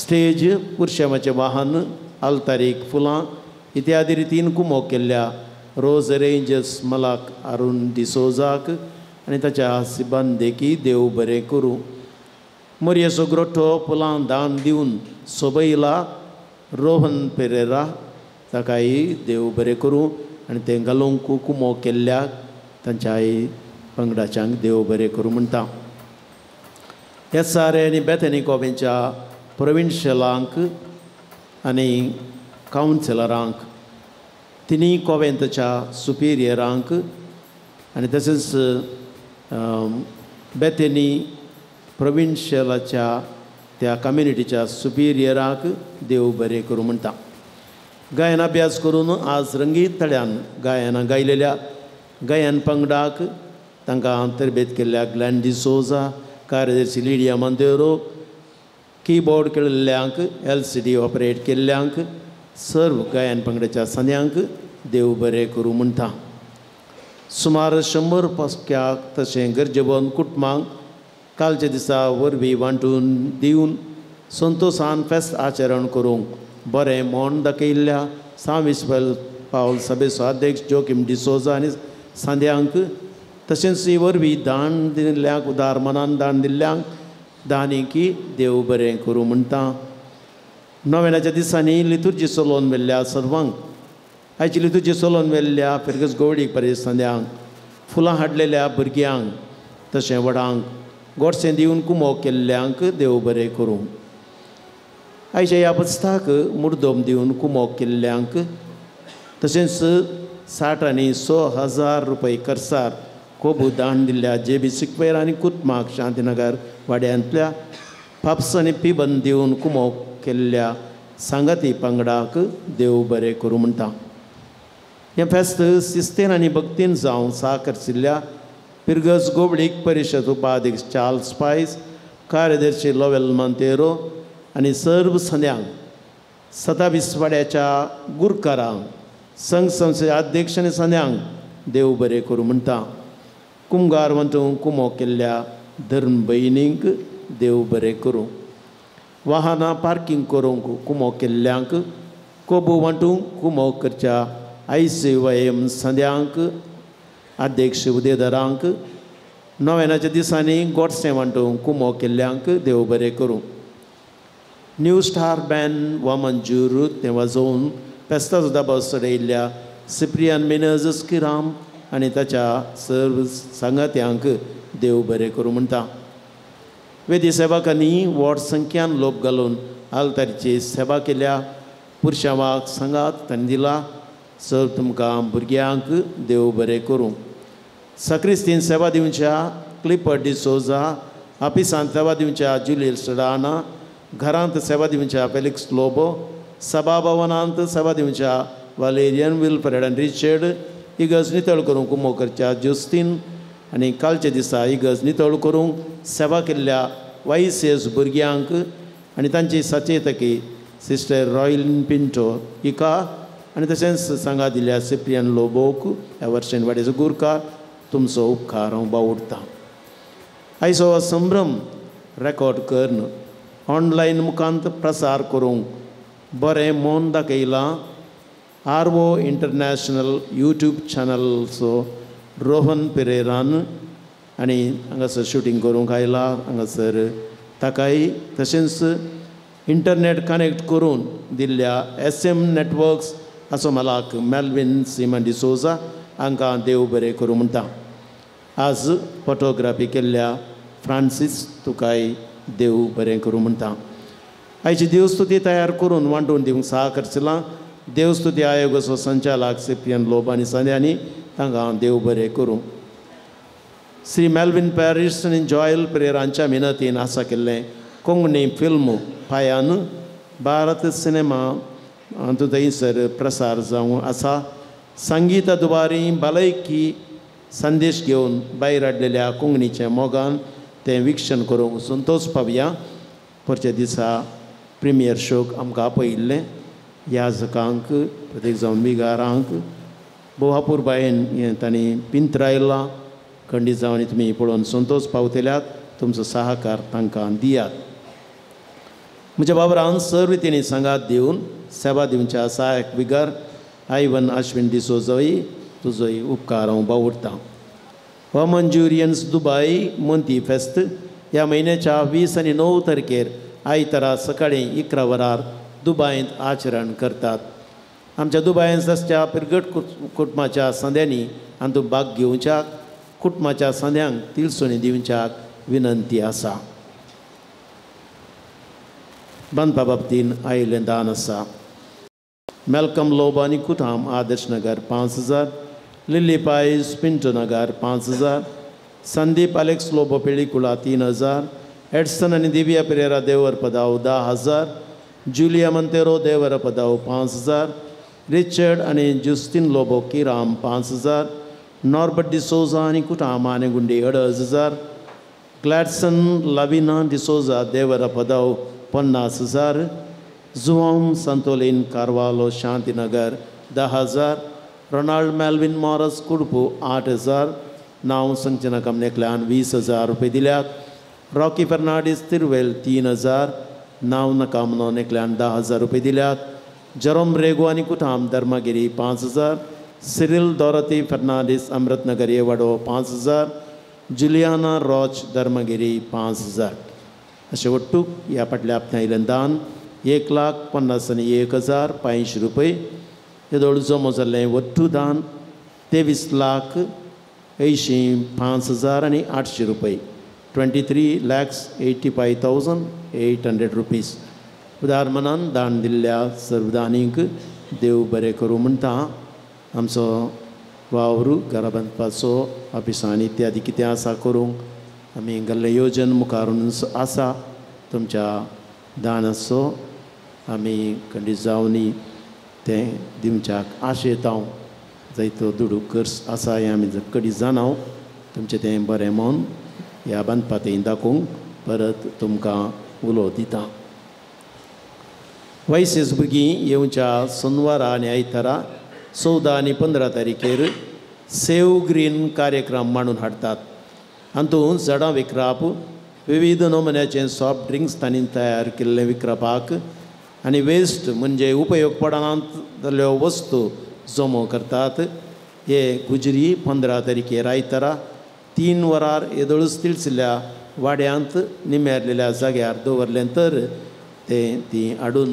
स्टेज पुरशेवाचें वाहन आलतारीक फुलां इत्यादी रितीन कुमो केल्ल्या रोज रेंजर्स मलाक अरुण डिसोजाक आनी ताच्या सिबांदेकी देव बरें करूं. मोरयेचो ग्रोठो फुलां दान दिवन सोबयला रोहन पेरेरा ताकाय देव बरें करूं आनी तें घालूंक कुमो केल्ल्याक आई पंगडाच्यांक देव बरें करूं म्हणटा. हे सारे आनी बेथनी कोबेच्या प्रोविन्शियलांक आनी कावन्सिलरांक तिनी कोवेंतच्या सुपिरियरांक आनी तशेंच बेतेनी प्रोविन्शियलाच्या त्या कम्युनिटीच्या सुपिरियराक देव बरें करूं म्हणटा गायन अभ्यास करून आज रंगीत तळ्यान गायनां गायलेल्या गायन पंगडाक तांकां तरबेत केल्ल्या ग्लॅन डिसोजा कार्यदर्शी लिडिया मंदेरो कीबोर्ड खेळिल्ल्यांक एल सी डी ऑपरेट केल्ल्यांक सर्व गायन पंगडाच्या सन्यांक देव बरें करूं म्हणटा सुमार शंबर पस्क्याक तशें गरजेबोन कुटुंबांक कालच्या दिसा वरवीं वांटून दिवन संतोशान फेस्त आचरण करूंक बरें मोण दाखयल्ल्या सांविस्पल पावल सभेचो अध्यक्ष जोकिम डिसोजा आनी सांद्यांक तशेंच ही वरवीं दान दिल्ल्यांक उदार मनान दान दिल्ल्यांक दानिकी देव बरें करूं म्हणटा. नोवेनाच्या दिसांनी लितुर्जी चलोवन व्हेल्ल्या सर्वांक. आयची लितुर्जी चलोवन व्हेल्ल्या फिरगस गवडी परिसंद्यांक फुलां हाडलेल्या भुरग्यांक तशें वडांक गोडशें दिवन कुमो केल्ल्यांक देव बरें करूं. आयच्या ह्या पुस्तकाक मुर्दोम दिवन कुमो केल्ल्यांक तशेंच साठ आनी स हजार रुपये खर्चार खूब दान दिल्ल्या जे बी सिक्वेर आनी कुतमाग शांतीनगर वाड्यांतल्या पाप्स आनी पिबन दिवन कुमोक केल्ल्या सांगाती पंगडाक देव बरें करूं म्हणटा हें फेस्त शिस्तेन आनी भक्तीन जावं साकरशिल्ल्या पिर्गस गोबडीक परिशद उपाध्यक्ष चार्ल्स पायस कार्यदर्शी लॉवेल मंतेरो आनी सर्व संद्यांक सतावीस वाड्याच्या गुरकारांक संघ संस्थेचे अध्यक्ष आनी संद्यांक देव बरें करूं म्हणटा कुमगार वंतूंक कुमो केल्ल्या धर्म भयणींक देव बरें करूं वाहनां पार्किंग करूंक कुमो केल्ल्यांक कोबू वांटूंक कुमो करच्या आय सी वाय एम संद्यांक अध्यक्ष उदेदारांक नव्यानाच्या दिसांनी गोडसें वांटूंक कुमो केल्ल्यांक देव बरें करूं न्यू स्टार बँड वा मंजूर तें वाजोवन पेस्ता सुद्दां बस चडयल्ल्या सिप्रियन मिनज राम आनी ताच्या सर्व सांगात्यांक देव बरें करूं म्हणटा वेदी सेवकांनी व्हड संख्यान लोक घालून आलतारीची सेवा केल्या. पुरुशावाक सांगात तांणी दिला सर तुमकां भुरग्यांक देव बरें करूं. सक्रिस्तीन सेवा दिवच्या क्लिपट डिसोजा ऑफिसांत सेवा दिवच्या जुलियल स्टडाना घरांत सेवा दिवच्या फेलिक्स लोबो सभाभवनांत सेवा दिवच्या वालेरियन विल्फ्रेड आनी रिचर्ड इगर्ज नितळ करूंक मोकरच्या ज्योस्तीन आनी कालच्या दिसा इगर्ज नितळ करूंक सेवा केल्ल्या वायसेस भुरग्यांक आनी तांची सचेतकी सिस्टर रॉयल पिंटो हिका आनी तशेंच सांगा दिल्या सिप्रियन लोबोक ह्या वर्षेन वाडेचो गुरकार तुमचो उपकार हांव बावडटां आयचो हो संभ्रम रेकॉर्ड करून ऑनलायन मुखांत प्रसार करूंक बरें मोन दाखयलां आर ओ इंटरनॅशनल यूट्यूब चॅनलचो रोहन पेरेरान आनी हांगासर शुटींग करूंक आयला हांगासर ताकाय तशेंच इंटरनेट कनेक्ट करून दिल्ल्या एस एम नेटवर्क्स असो मालाक मेल्विन सिमन डिसोजा हांकां देव बरें करूं म्हणटा आज फोटोग्राफी केल्ल्या फ्रांसीस तुकाय देव बरें करूं म्हणटा आयची देवस्तुती तयार करून वांटून दिवंक सहकारचिलां देवस्तुती आयोगाचो संचालक सिपियन लोब आनी संध्यांनी तांकां देव बरें करूं। श्री मेल्विन पॅरिस आनी जॉयल पेरेरांच्या मिनतीन आसा केल्लें कोंकणी फिल्म पायान भारत सिनेमा हातूंत थंयसर प्रसार जावं आसा। संगीता दुबारी भलायकी संदेश घेवन भायर हाडलेल्या कोंकणीच्या मोगान तें विक्षण करूंक संतोष पावया परच्या दिसा प्रिमियर शोक आमकां आपयिल्लें। याजकांक प्रत्येक जावन विगारांक बोहापूर बायेन तांणी तांणी पिंत्रायलां खंडीत जावन तुमी पळोवन संतोश पावतल्यात तुमचो साहकार तांकां दियात. म्हज्या बाबर हांव सर्व तिणी सांगात दिवन सेवा दिवच्या सहायक विगर आयवन आश्विन डिसोजोय तुजोय उपकार हांव बावडटां हो मंजुरियन्स दुबाय मोंती फेस्त ह्या म्हयन्याच्या वीस आनी णव तारखेर आयतारा सकाळीं इकरा वरार दुबायंत आचरण करतात. आमच्या दुबायंत आसच्या पिरगट कुटुंबाच्या संद्यांनी हातूंत भाग घेवच्याक कुटुंबाच्या संद्यांक तिळसोणी दिवच्याक विनंती आसा. बांदपा बाबतीन आयिल्लें दान आसा. मेलकम लोबानी कुथाम आदर्श नगर पांच हजार लिली पायस पिंटो नगर पांच हजार संदीप अलेक्स लोबो पेळीकुळा तीन हजार एडसन आनी दिव्या पेरेरा देवर पदाव धा हजार जुलिया मंतेरो देवर पदाव पांच हजार रिचर्ड आनी जुस्तीन लोबो किराम पांच हजार नॉर्बर्ट डिसोजा आनी कुटाम आनी अडज हजार ग्लॅडसन लविना डिसोजा देवर पदाव पन्नास हजार जुवाम संतोलीन कारवालो शांतीनगर धा हजार रोनाल्ड मॅल्विन मॉरस कुडपू आठ हजार नांव सांगचे नाका वीस हजार रुपये दिल्यात रॉकी फर्नांडीस तिरवेल तीन हजार नाव नका म्हणून एकल्यान धा हजार रुपये दिल्यात. जरोम रेगो आनी कुठाम धर्मागिरी पांच हजार. सिरिल दोरती फर्नांडीस अमृतनगर येवाडो पांच हजार. जुलियाना रॉच धर्मगिरी पांच हजार. अशें वट्टूक ह्या फाटल्या आपल्या दान एक लाख पन्नास आनी एक हजार पांयशीं रुपये. हे दोळ जमो जाल्लें वट्टू दान तेवीस लाख अंयशीं पांच हजार आनी आठशीं रुपये. Twenty three lakhs eighty five thousand eight hundred rupees उदार मनान दान दिल्ल्या सर्वदानीक देव बरें करूं म्हणटा आमचो वावर घरा बांदपाचो ऑफिसान इत्यादी कितें आसा करूंक आमी गेल्ले येवजण मुखारून आसा तुमच्या दानाचो आमी खंडीत जावनी तें दिवच्याक आशेतांव जायतो दुडू कर्स आसा हें आमी जर कडी जाणाव तुमचें तें बरें म्हणून ह्या बांदपातें दाखोवंक परत तुमकां उलो दिता वयसेस भुरगीं येवच्या सोनवारा आनी आयतारा चवदा आनी पंदरा तारखेर सेव ग्रीन कार्यक्रम मांडून हाडटात हातूंत झाडां विकराप विविध नमुन्याचे सॉफ्ट ड्रिंक्स तांणी तयार केल्ले विकरपाक आनी वेस्ट म्हणजे उपयोग पडनात वस्तू जमो करतात. हे गुजरी पंदरा तारखेर आयतारा तीन वरार येदोळूच तिळसिल्ल्या वाड्यांत निमेरलेल्या जाग्यार दवरलें तर ते ती हाडून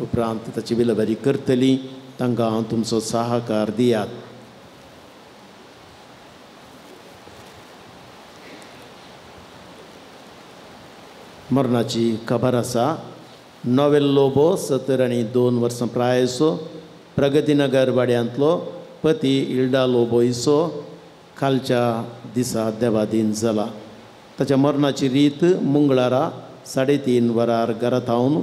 उपरांत ताची विलबारी करतली. तांकां तुमचो साहकार दियात. मरणाची खबर आसा. नॉवेल लोबो सत्तर आनी दोन वर्सां प्रायसो प्रगतीनगर वाड्यांतलो पती इल्डा लोबोयचो कालच्या दिसा देवादीन जाला. ताच्या मरणाची रीत मंगळारा साडे तीन वरार घरात हावन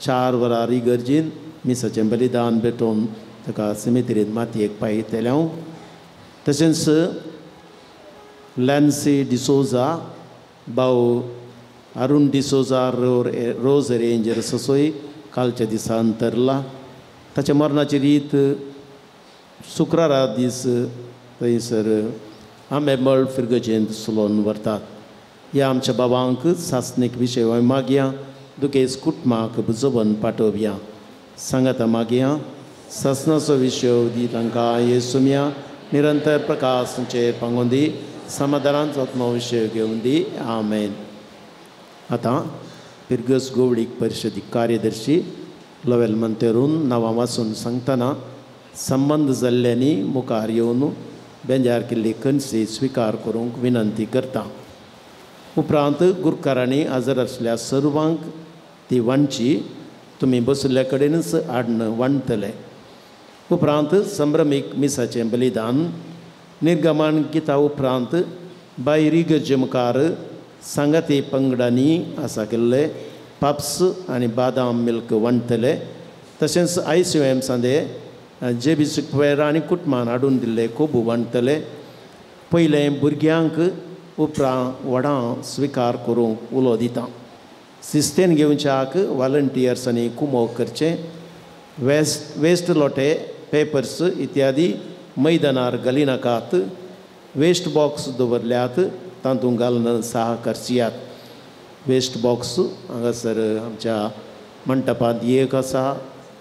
चार वरार इगर्जीन मिसाचें बलिदान भेटोवन ताका सिमित्रीन मातयेक पाययतल्या तशेंच लॅन्सी डिसोजा भाऊ अरुण डिसोजा रो रोज रेंजर ससोय कालच्या दिसा अंतरला ताच्या मरणाची रीत शुक्रारा दीस थंयसर आंबेमळ फिरगजेंत सुलोवन व्हरतात ह्या आमच्या बाबांक सासणीक विशय मागया दुखेस कुटुंबाक बुजोवन पाठोवया सांगाता मागया सासणाचो विशय दी तांकां येसुम्या निरंतर प्रकाशाचे पांगोवन दी समाधानान जतनो विशय घेवन दी आमेन आतां फिरगस गोवडीक परिशदीक कार्यदर्शी लवेल मंतेरून नांवां वाचून सांगतना संबंद जाल्ल्यांनी मुखार येवन बेंजार केल्ली कणसी स्विकार करूंक विनंती करता उपरांत गुरकारांनी हजर आसल्या सर्वांक ती वांची तुमी बसल्या कडेनच हाडणं वांडटले उपरांत संभ्रमीक मिसाचें बलिदान निर्गमान गिता उपरांत बायरी गरजे मुखार सांगाती पंगडांनी आसा केल्ले पाप्स आनी बादाम मिल्क वांडटले तशेंच आय सी एम सांदे जे बी स्क्वेर आनी कुटमान हाडून दिल्ले खूब वांडटले पयलें भुरग्यांक उपरांत व्हडां स्विकार करूंक उलो दिता। सिस्तेन घेवच्याक वॉलंटियर्सांनी कुमो करचें वेस्ट वेस्ट लोटे पेपर्स इत्यादी मैदानार घालिनाकात वेस्ट बॉक्स दवरल्यात तातूंत घालून सहकारचियात वेस्ट बॉक्स हांगासर आमच्या मंटपांत एक आसा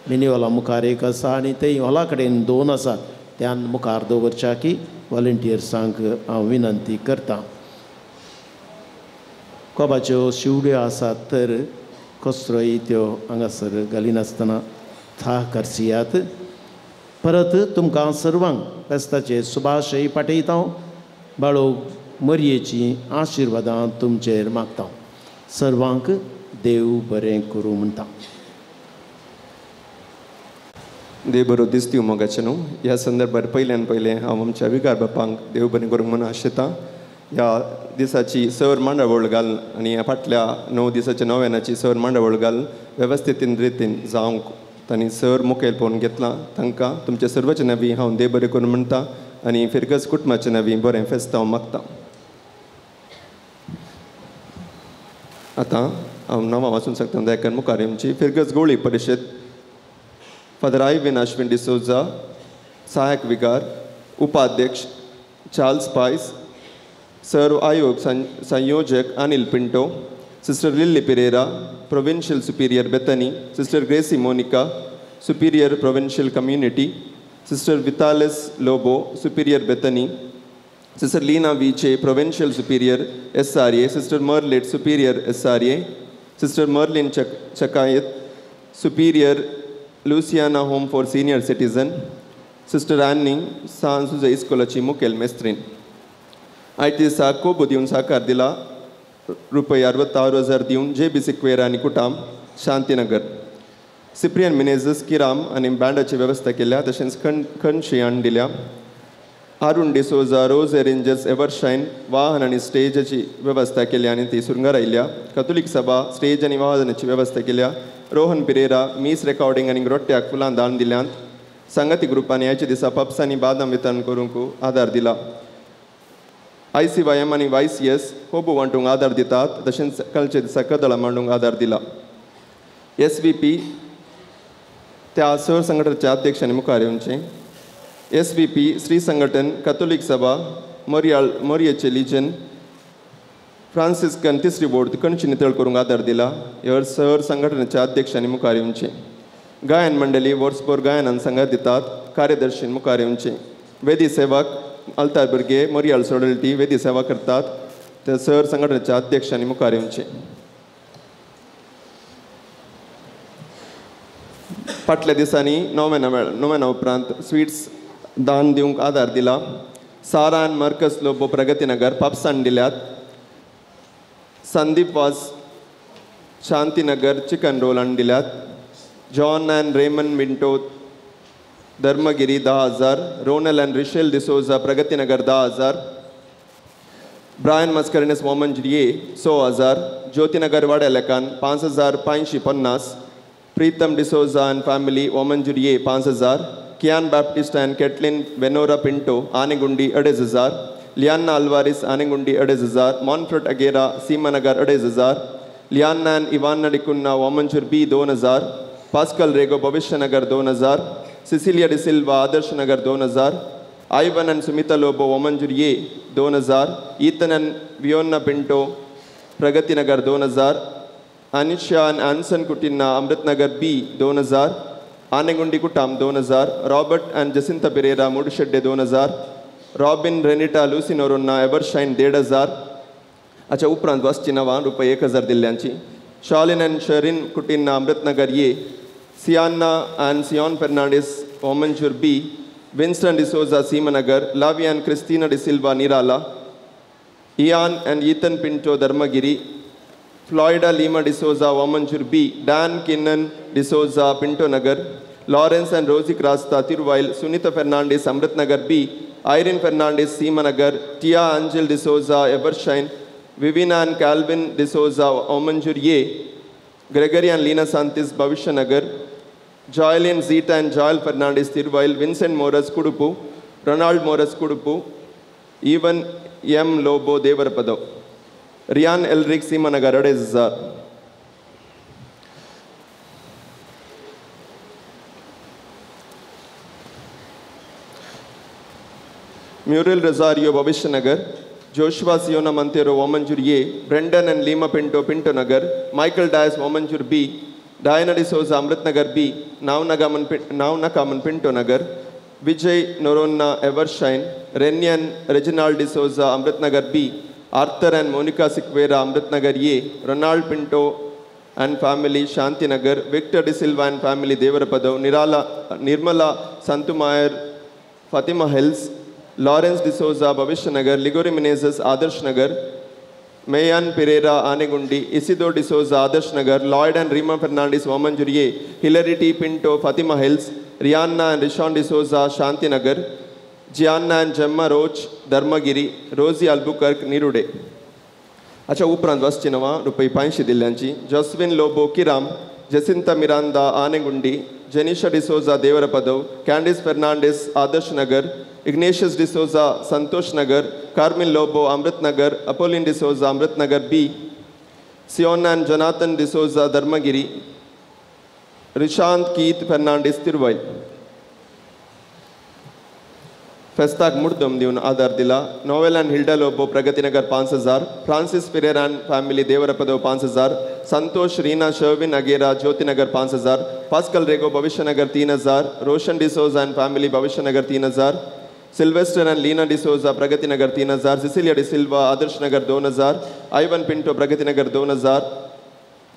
मिनी हॉला मुखार एक आसा आनी थंय हॉला कडेन दोन आसात त्यान मुखार दवरच्या की वॉलंटियर्सांक हांव विनंती करतां। कोबाच्यो शिवड्यो आसात तर कसरोय त्यो हांगासर घालिनासतना था करसियात परत तुमकां सर्वांक फेस्ताचे सुभाशय पाठयता बाळो मरयेची आशिर्वादां तुमचेर मागता सर्वांक देव बरें करूं म्हणटा देव बरो दीस दिवं मोगाचें न्हू ह्या संदर्भात पयल्यान पयलें हांव आमच्या विकार बापांक देव बरें करूंक म्हणून आशेतां ह्या दिसाची सर मांडावळ घाल आनी ह्या फाटल्या णव दिसाच्या नव्यानाची सर मांडावळ घाल वेवस्थीतीन रितीन जावंक तांणी सर मुखेल पळोवन घेतलां. तांकां तुमच्या सर्वचे नवी हांव देव बरें करून म्हणटा आनी फिरगस कुटुंबाचे नवी बरें फेस्त हांव मागतां. आतां हांव नांवां वाचूंक सांगता दयाकर मुखार आमची फिरगस गोळी परिशद फादर आय विन अश्विन डिसोजा सहायक विकार उपाध्यक्ष चार्ल्स पायस सर्व आयोग सं संयोजक Anil Pinto sister Lilly Pereira provincial superior Bethany sister Gracy Monica superior provincial community sister Vitalis Lobo superior Bethany sister Lina वीचे provincial superior S R A sister मर्लेट superior S R A sister Merlin Chak चकायत superior Luciana home for senior citizen sister Annie San सुजा मुकेल मुखेल मेस्त्रीन आयज दिसा खूब दिवन साकार दिला रुपये अरवत्तारू हजार दिवन जे बी सिक्वेर आनी कुटाम शांतीनगर. सिप्रियन मिनेजस किराम आनी बँडाची वेवस्था केल्या तशेंच खण खणशियान शियाण दिल्या. Arun D'Souza Rose Rangers Evershine वाहन आणि स्टेजची व्यवस्था केली आणि ती सुरंगार आयल्या कथोलिक सभा स्टेज आणि वाहनाची व्यवस्था केल्या. रोहन पिरेरा मीस रेकॉर्डिंग आणि ग्रोट्याक फुलां दान दिल्यांत संगती ग्रुपांनी याच्या दिसा पप्स आणि बादाम वितरण करूंक आदार दिला. आय सी वाय एम आणि वाय सी एस होबो वांटूंक आदार दितात तशेंच सकलचे दिसा कदळां मांडूंक आदार दिला एस व्ही पी त्या सर संघटनेच्या अध्यक्षांनी मुखार येवचें एस व्ही पी श्री संघटन कथोलिक सभा मोरियाळ मोरियेचे लिजन फ्रान्सिस्कन तिसरी बोर्ड कणची नितळ करूंक आदार दिला ह्या सर संघटनेच्या अध्यक्षांनी मुखार येवचें गायन मंडळी वर्सभर गायनान संघात दितात कार्यदर्शीन मुखार येवचें वेदी सेवक अल्तार भुरगे मरियाल सोडल्टी वेदी सेवा करतात ते सर संघटनेच्या अध्यक्षांनी मुखार येवचे फाटल्या दिसांनी नोवेना णव नोवेना उपरांत स्वीट्स दान दिवंक आदार दिला सारान मर्कस लोबो प्रगतीनगर पापसाण दिल्यात संदीप वास शांतीनगर चिकन रोल आनी दिल्यात John and Ramon Minto Dharmagiri दहा हजार रोनल अँड रिशेल डिसोजा प्रगतीनगर दहा हजार ब्रायन मस्करनेस वॉमन जिये स हजार ज्योतीनगर वाड्यालेकान पांच हजार पांयशी पन्नास प्रीतम डिसोजा अँड फॅमिली वॉमन जुरिये पांच हजार कियान बॅप्टिस्ट अँड केटलिन वेनोरा पिंटो आनेगुंडी अडेज हजार लियान्ना अल्वारिस आनेगुंडी अडेज हजार मॉनफ्रट अगेरा सीमानगर अडेज हजार लियान्ना अँड इवान्ना डिकुन्ना वॉमनचूर बी दोन हजार पास्कल रेगो भविष्यनगर दोन हजार सिसिलिया डिसिल्वा आदर्श नगर दोन हजार आयवन अँड सुमिता लोबो वॉमनचूर ये दोन हजार ईतन अँड वियोन्ना पिंटो प्रगतीनगर दोन हजार अनिशा अँड आन्सन कुटिन्ना अमृतनगर बी दोन हजार आनेगुंडी कुटाम दोन हजार Robert and Jacinta Pereira Mudushedde दोन हजार रॉबिन रेनिटा लुसिनोरोन्ना एव्हरशाईन देड हजार हाच्या उपरांत वसची नांवां रुपये एक हजार दिल्ल्यांची Shawlin and Shireen Coutinha Amritnagar A Sianna and Sion Fernandes Vamanjoor B Winston D'Souza Seemanagar Lavy and Christina D'Silva Nirala Ian and Ethan Pinto Dharmagiri फ्लॉयडा Lima D'Souza Vamanjoor B Dan Keenan D'Souza Pinto Nagar Lawrence and Rosy Crasta Thiruvail Sunita Fernandes Amritnagar B Irene Fernandes Seemanagar Tia Anjal D'Souza Evershine Vivina and Calvin D'Souza Vamanjoor ये Gregory and Lina Santis Joylin Zita and Joel Fernandez Thirwail, Vincent Morris Kudupu, Ronald Morris Kudupu, even M. Lobo Devarapado. Rian Elric Simanagarades Zar. Muriel Rosario Bhavishnagar, Joshua Siona Montero Womanjur A, Brendan and Lima Pinto Pinto Nagar, Michael Dias Womanjur B, Diana D'Souza, Amritnagar B, Navna Kaman Pinto Nagar, Vijay Noronna Evershine, Renyan Reginald D'Souza, Amritnagar B, Arthur and Monica Sikvera, Amritnagar A, Ronald Pinto and family, Shanti Nagar, Victor De Silva and family, Devarapadav, Nirala, Nirmala Santumayar, Fatima Hills, Lawrence D'Souza, Bhavish Nagar, Ligori Menezes, Adarsh Nagar, Mayan Pereira, Anegundi, Isidro de Souza, Adarsh Nagar, Lloyd and Rima Fernandez, Wamanjurie, Hilary T. Pinto, Fatima Hills, Rihanna and Rishon de Souza, Shanti Nagar, Gianna and Gemma Roach, Dharmagiri, Rosie Albuquerque, Nirude. अच्छा उपरांत वस्चिनवा रुपये पांचशे दिल्ल्यांची Jaswin Lobo Kiram Jacinta Miranda Anegundi Jenisha D'Souza Devarapadav Candice Fernandes Adarsh Nagar Ignatius D'Souza Santosh Nagar Carmine Lobo Amrit Nagar Apolline D'Souza Amrit Nagar B Siona and Jonathan D'Souza Dharmagiri Rishanth Keith Fernandes Thiruvail फेस्ताक मुडदम दिवन आदार दिला Noel and Hilda Lobo Pragatinagar पांच हजार Francis Pereira and family Devarapadav पांच हजार संतोष रीना शर्विन अगेरा ज्योतिनगर पांच हजार पास्कल रेगो भविष्यनगर तीन हजार रोशन डिसोज अँड फॅमिली भविष्यनगर तीन हजार Sylvester and Lina D'Souza Pragatinagar तीन हजार सिसिलिया डिसिल्वा आदर्श नगर दोन हजार आयवन पिंटो प्रगतीनगर दोन हजार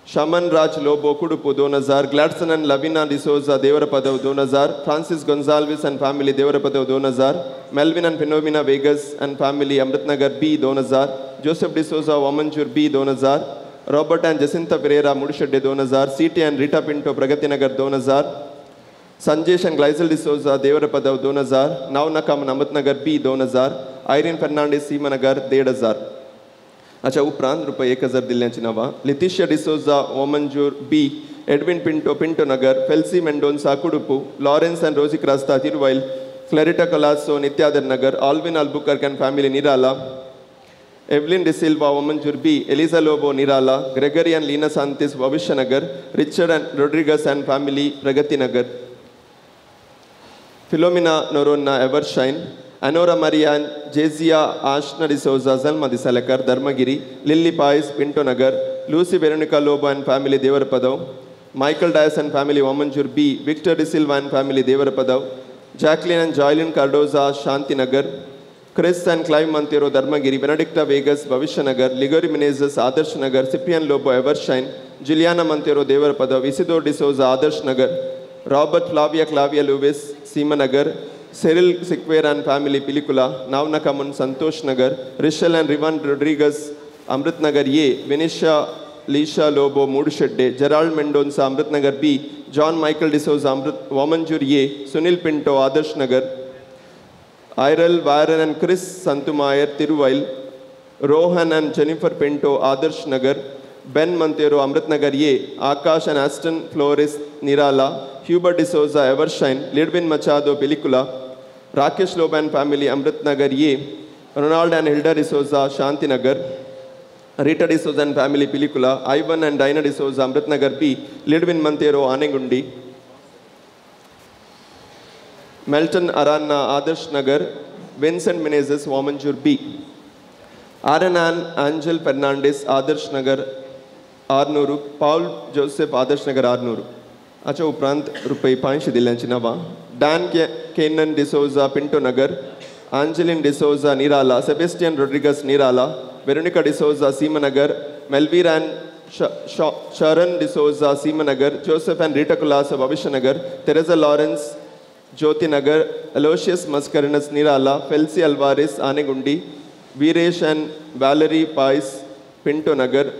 शमन राज लोबो कुडुपू दोन हजार ग्लॅडसन अँड लविना डिसोजा देवरपदव दोन हजार Francis Gonsalves and family Devarapadav दोन हजार Melvin and Philomena Vegas and family Amritnagar B दोन हजार जोसेफ डिसोजा वॉमनचूर बी दोन हजार Robert and Jacinta Pereira Mudushedde दोन हजार C T and Rita Pinto Pragatinagar दोन हजार संजेश अँड ग्लायझल डिसोजा देवरपदव दोन हजार हाच्या उपरांत रुपये एक हजार दिल्ल्यांची नांवां. Letitia D'Souza Vamanjoor B Edwin Pinto Pinto Nagar Felcy Mendonca Kudupu Lawrence and Rosy Crasta Thiruvail Clarita Colaco Nityadhar Nagar Alwin Albuquerque and family Nirala Evelyn D'Silva Vamanjoor B Eliza Lobo Nirala Gregory and Lina Santis Bhavishyanagar Richard and Rodrigues and family Pragatinagar Philomena Noronha Evershine Anora Marian जेज़िया Ashna D'Souza जल्मा दिसलकर Dharmagiri Lilly Pais Pinto Nagar Lucy Veronica Lobo and family Devarapadav Michael Dias and family Vamanjoor B Victor D'Silva and family Devarapadav Jacqueline and Joylin Cardoza Shanti Nagar Chris and Clive Monteiro Dharmagiri Benedicta Vegas Bhavishyanagar Ligory Menezes Adarsh Nagar Cyprian Lobo Evershine Juliana Monteiro Devarapadav Isidore D'Souza Adarsh Nagar Robert Flavia क्लाविया Lewis Seemanagar Nagar Robert Flavia क्लाविया Lewis Seemanagar Cyril Sequeira and family Pilikula नावनकामुन Santosh Nagar Rishal and Rivan Rodrigues Amritnagar ये Vinisha Leesha Lobo Mudushedde Gerald Mendonca Amritnagar B John Michael D'Souza Amrit Vamanjoor ये सुनील पिंटो आदर्श नगर आयरल वायरन and Chris संतुमायर Thiruvail Rohan and Jennifer Pinto Adarsh Nagar Ben Monteiro Amritnagar ये Akash and Aston फ्लोरिस Nirala Hubert D'Souza Evershine Lidwin Machado Rakesh Loban family, Amrit Nagar Ye, Ronald and Hilda D'Souza, Shanti Nagar, Rita D'Souza and family, Pilikula, Ivan and Dina D'Souza, Amrit Nagar B, Lidwin Mantero, Anegundi, Melton Aranna, Adarsh Nagar, Vincent Menezes, Wamanjur B, Aranan Angel Fernandez, Adarsh Nagar, Arnuru, Paul Joseph, Adarsh Nagar, Arnuru. अच्छा उपरांत रुपये पांचशे दिल्यांची नावां Dan K Keenan D'Souza Pinto Nagar Angeline D'Souza Nirala Sebastian Rodrigues Nirala Veronica D'Souza Seemanagar मेल्वीर and Sharan D'Souza Seemanagar Joseph and Rita Colaco Bhavishyanagar Teresa Lawrence Jyotinagar Aloysius Mascarenhas Nirala Felcy Alvares Anegundi Viresh and Valerie Pais Pinto Nagar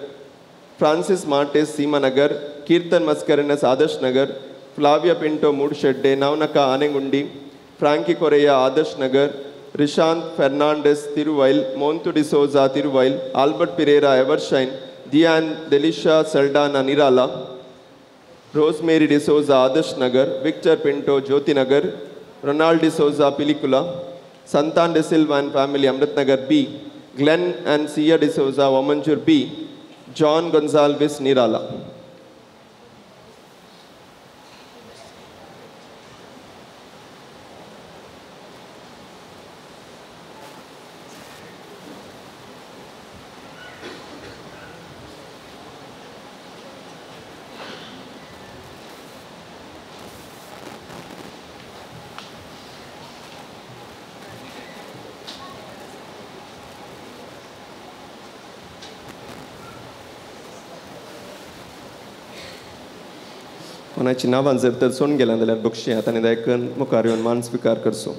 Francis Martis Seemanagar Keerthan Mascarenhas Adarsh Nagar Flavia Pinto Mudushedde नवनका Anegundi Frankie Correa Adarsh Nagar Rishanth Fernandes Thiruvail Montu D'Souza Thiruvail Albert Pereira Evershine दियान Delisha Saldanha Nirala Rosemary D'Souza Adarsh Nagar Victor Pinto Jyotinagar Ronald D'Souza Pilikula Santan D'Silva and family Amritnagar B Glen and Siya D'Souza Vamanjoor B John Gonsalves Nirala कोणाची नांवां जर तर सोडून गेला जाल्यार बक्षियांत आनी दायकन मुखार येवन मान स्विकार करचो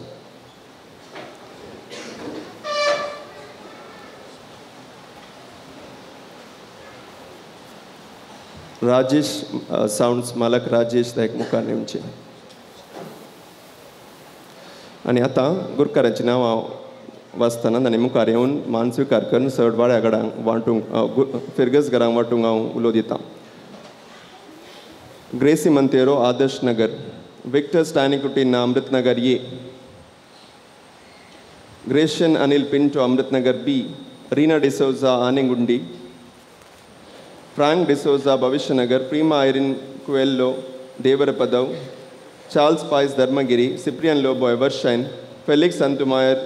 राजेश सावंड्स मालक राजेश दायक मुखार नेमचे आनी आतां गुरकारांची नांवां वाचतना ताणें मुखार येवन मान स्विकार करून चड वाड्या गडांक वांटूंक फिरगस घरांक वांटूंक हांव उलो दितां ग्रेसी मंतेरो आदर्श नगर विक्टर स्टैनिकुटीना अमृत नगर ये Greshan Anil Pinto Amrit Nagar B Rina D'Souza Anegundi Frank D'Souza Bhavishya Nagar Prima Irene Coelho Devarapadav Charles Pais Dharmagiri Cyprian Lobo Evershine Felix अंतुमायर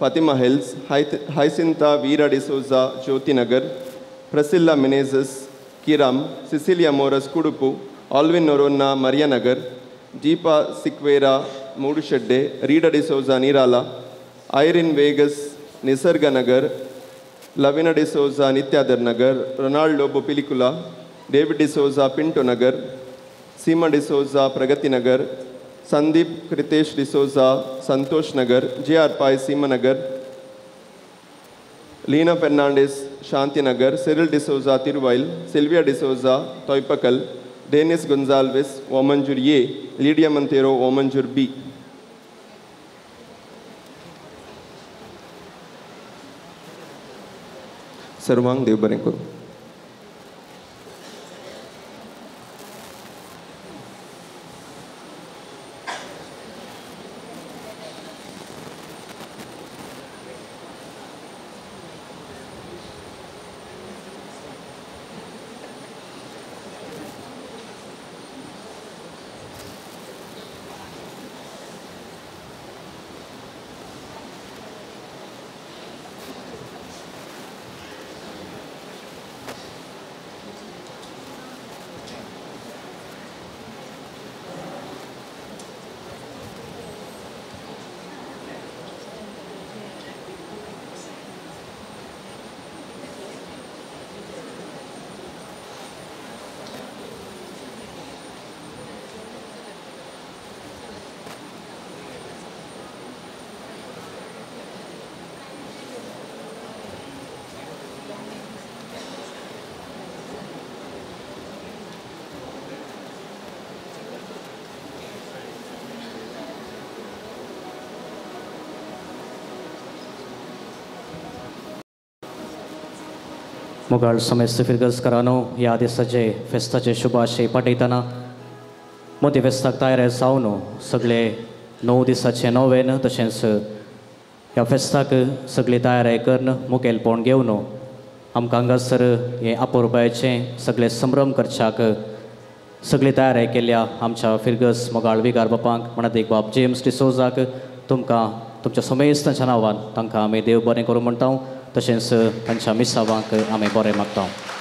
Fatima Hills Hyacintha Vera D'Souza Jyoti Nagar Priscilla Menezes Kiram Cecilia Moras Kudupu Alwin Noronha Marianagar Deepa Sequeira, Mudushedde, ರೀಡಾ D'Souza Nirala, Irene Vegas Nisarganagar Lavina D'Souza Nityadhar Nagar, Ronaldo ಬೊಪಿಲಿಕುಲಾ, David D'Souza Pinto Nagar, Seema D'Souza Pragati Nagar, Sandeep, Kritesh D'Souza Santosh Nagar J R Pai Seemanagar Lina Fernandes Shantinagar Cyril D'Souza Thiruvail, Sylvia D'Souza ತೊಯ್ಪಕಲ್ Dennis Gonzalez, हो मंजूर ए लिडिया मंतेरो हो मंजूर बी सर्वांक समेस्त बरें करूं ह्या दिसाचे फेस्ताचे शुभ आशय पाठयतना मोदी फेस्ताक तयार जावन सगळे णव दिसाचे नवेन तशेंच ह्या फेस्ताक सगळी तयारी करन मुखेलपण घेवन आमकां हांगासर हे आपोरपायचे सगळे संभ्रम करच्याक सगळी तयारी केल्या आमच्या फिरगस मोगाळ विगार बापांक म्हणत एक बाब जेम्स डिसोजाक तुमकां तुमच्या समेस्तांच्या नांवान तांकां आमी देव बरें करूं म्हणटा तशेंच तांच्या मिसावांक आमी बरें मागता आज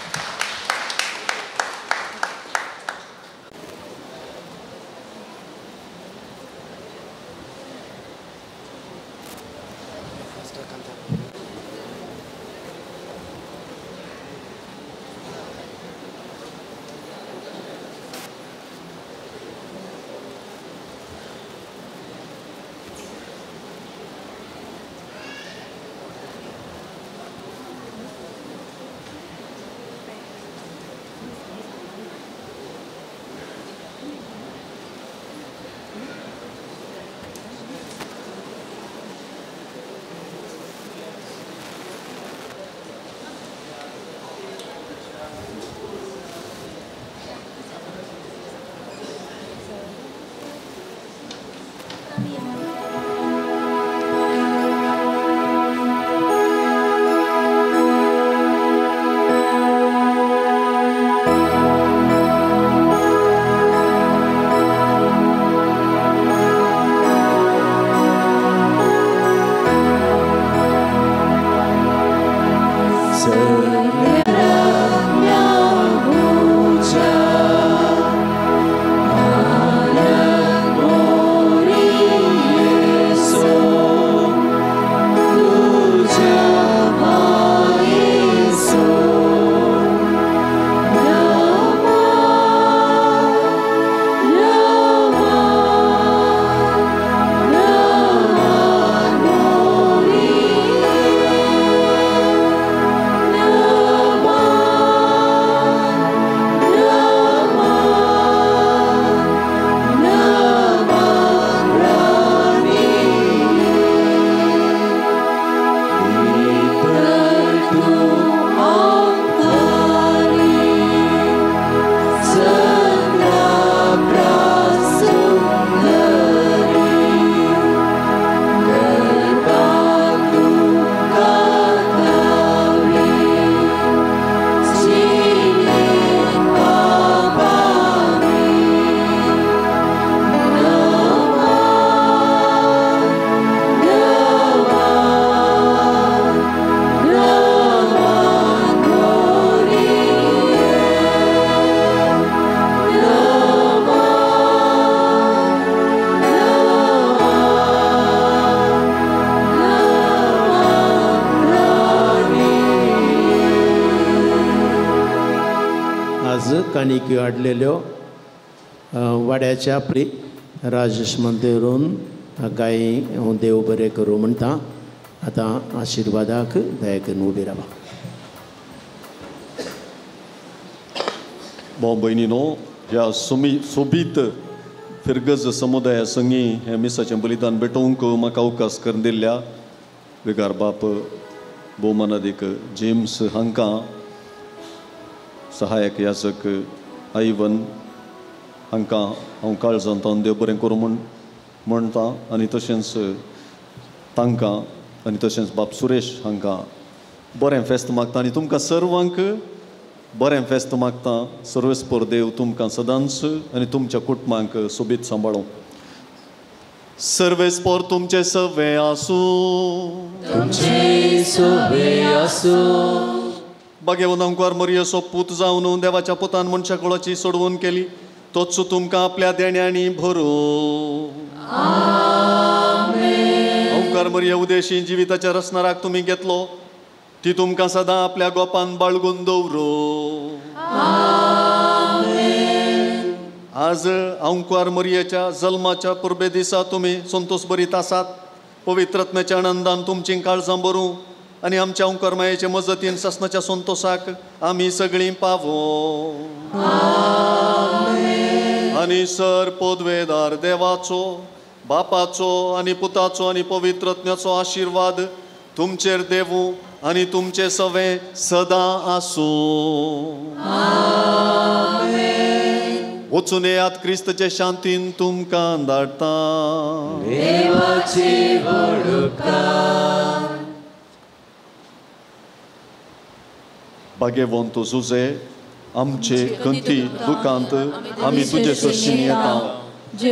देवाच्या प्री राजेश मंदिरून गाय हांव देव बरें करूं म्हणटा आतां आशिर्वादाक दया करून उबी रावा भाव भयणीनो ह्या सुमी सोबीत फिरगज समुदाया संगी हे मिसाचें बलिदान भेटोवंक म्हाका अवकाश करून दिल्ल्या विगार बाप भोवमानादीक जेम्स हांकां सहायक यासक आयवन हांकां हांव काळजांतान देव बरें करूं म्हण म्हणटा आनी तशेंच तांकां आनी तशेंच बाप सुरेश हांकां बरें फेस्त मागता आनी तुमकां सर्वांक बरें फेस्त मागता सर्वेस्पर देव तुमकां सदांच आनी तुमच्या कुटुंबांक सोबीत सांबाळूं सर्वेस्पर तुमचे सवे आसूं तुमचे सोबे आसूं बागेवन अंकुर मरियसो पूत जावन देवाच्या पुतान मनशा कळाची सोडवून केली तोच तुमकां आपल्या देण्यांनी भरू. अंकार मरिया उदेशी जिविताच्या रसनाराक तुमी घेतलो. ती तुमकां सदां आपल्या गोपान बाळगून दवरू. आज अंकुर मरियेच्या जल्माच्या पुर्बे दिसा तुमी संतोष बरीत आसात. पवित्रत्म्याच्या आनंदान तुमची काळजां भरूं आनी आमच्या अंकुर मायेचे मजतीन ससनाच्या संतोषाक आमी सगळीं पावो. आनी सर पोदवेदार देवाचो बापाचो आनी पुताचो आनी पवित्रत्म्याचो आशिर्वाद तुमचेर देवू आनी तुमचे सवे सदां आसूं. वचून येयात क्रिस्तचे शांतीन तुमकां धाडटा भाग्यवंत जुजे आमचे खंती दुखांत आमी तुजे सरशीन येता जे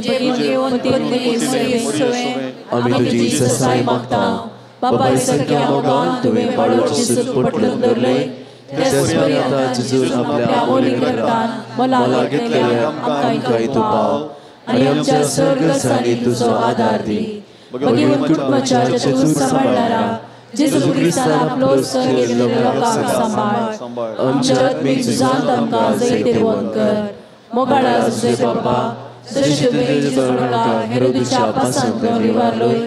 आमी तुजी ससाय मागता बापाय सगळ्या मोगान तुवें वाडोवची सूट पटलून दवरले त्याच पर्यंत झुजून आपल्या मला घेतलेल्या आमकां तूं पाव आनी आमच्या स्वर्ग सानी तुजो आदार दी भगवंत कुटुंबाच्या तूं सांबाळणारा जेजू क्रिस्तान आपलो स्वर्ग लोकांक सांबाळ आमच्या आत्मीक झुजांत आमकां जैते वंत कर मोगाळा तुजे बापा जशे तुवें जेजुका हेरोदीच्या पासांत निवारलोय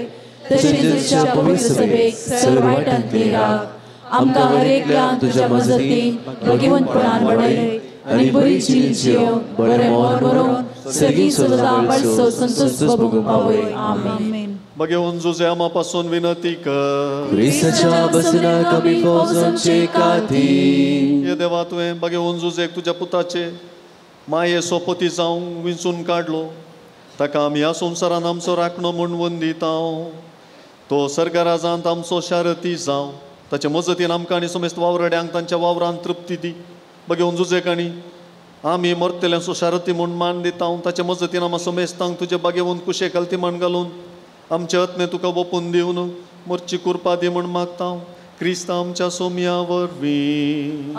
तशें तुज्या पवित्र सभेक सर वायटांतली राख आमकां हर एकल्यान तुज्या मजतीन भगिवंतपणान वाडय आनी बरी जीण जियो बरें मोर बरोवन सगळीं सदां पडसो संतोष भोगूंक पावय आमेन भगवंत जुजे आमा पासून विनंती देवा तुवें भगवंत जुजेक तुज्या पुताचे माये सोपती जावं विंचून काडलो ताका आमी ह्या संवसारान आमचो राखणो म्हूण वंदीत हांव तो सर्गराजांत आमचो शारती जावं ताचे मजतीन आमकां आनी समेस्त वावरड्यांक तांच्या वावरान तृप्ती दी भगवंत जुजेक आनी आमी मरतल्यांचो शारती म्हूण मान दिता हांव ताचे मजतीन आमी समेस्तांक तुजे बागेवंत कुशे घालती मान घालून आमचे आत्मे तुका ओपून दिवन मोरची कुरपा दी म्हूण मागता हांव आमच्या सोम्या वरवीं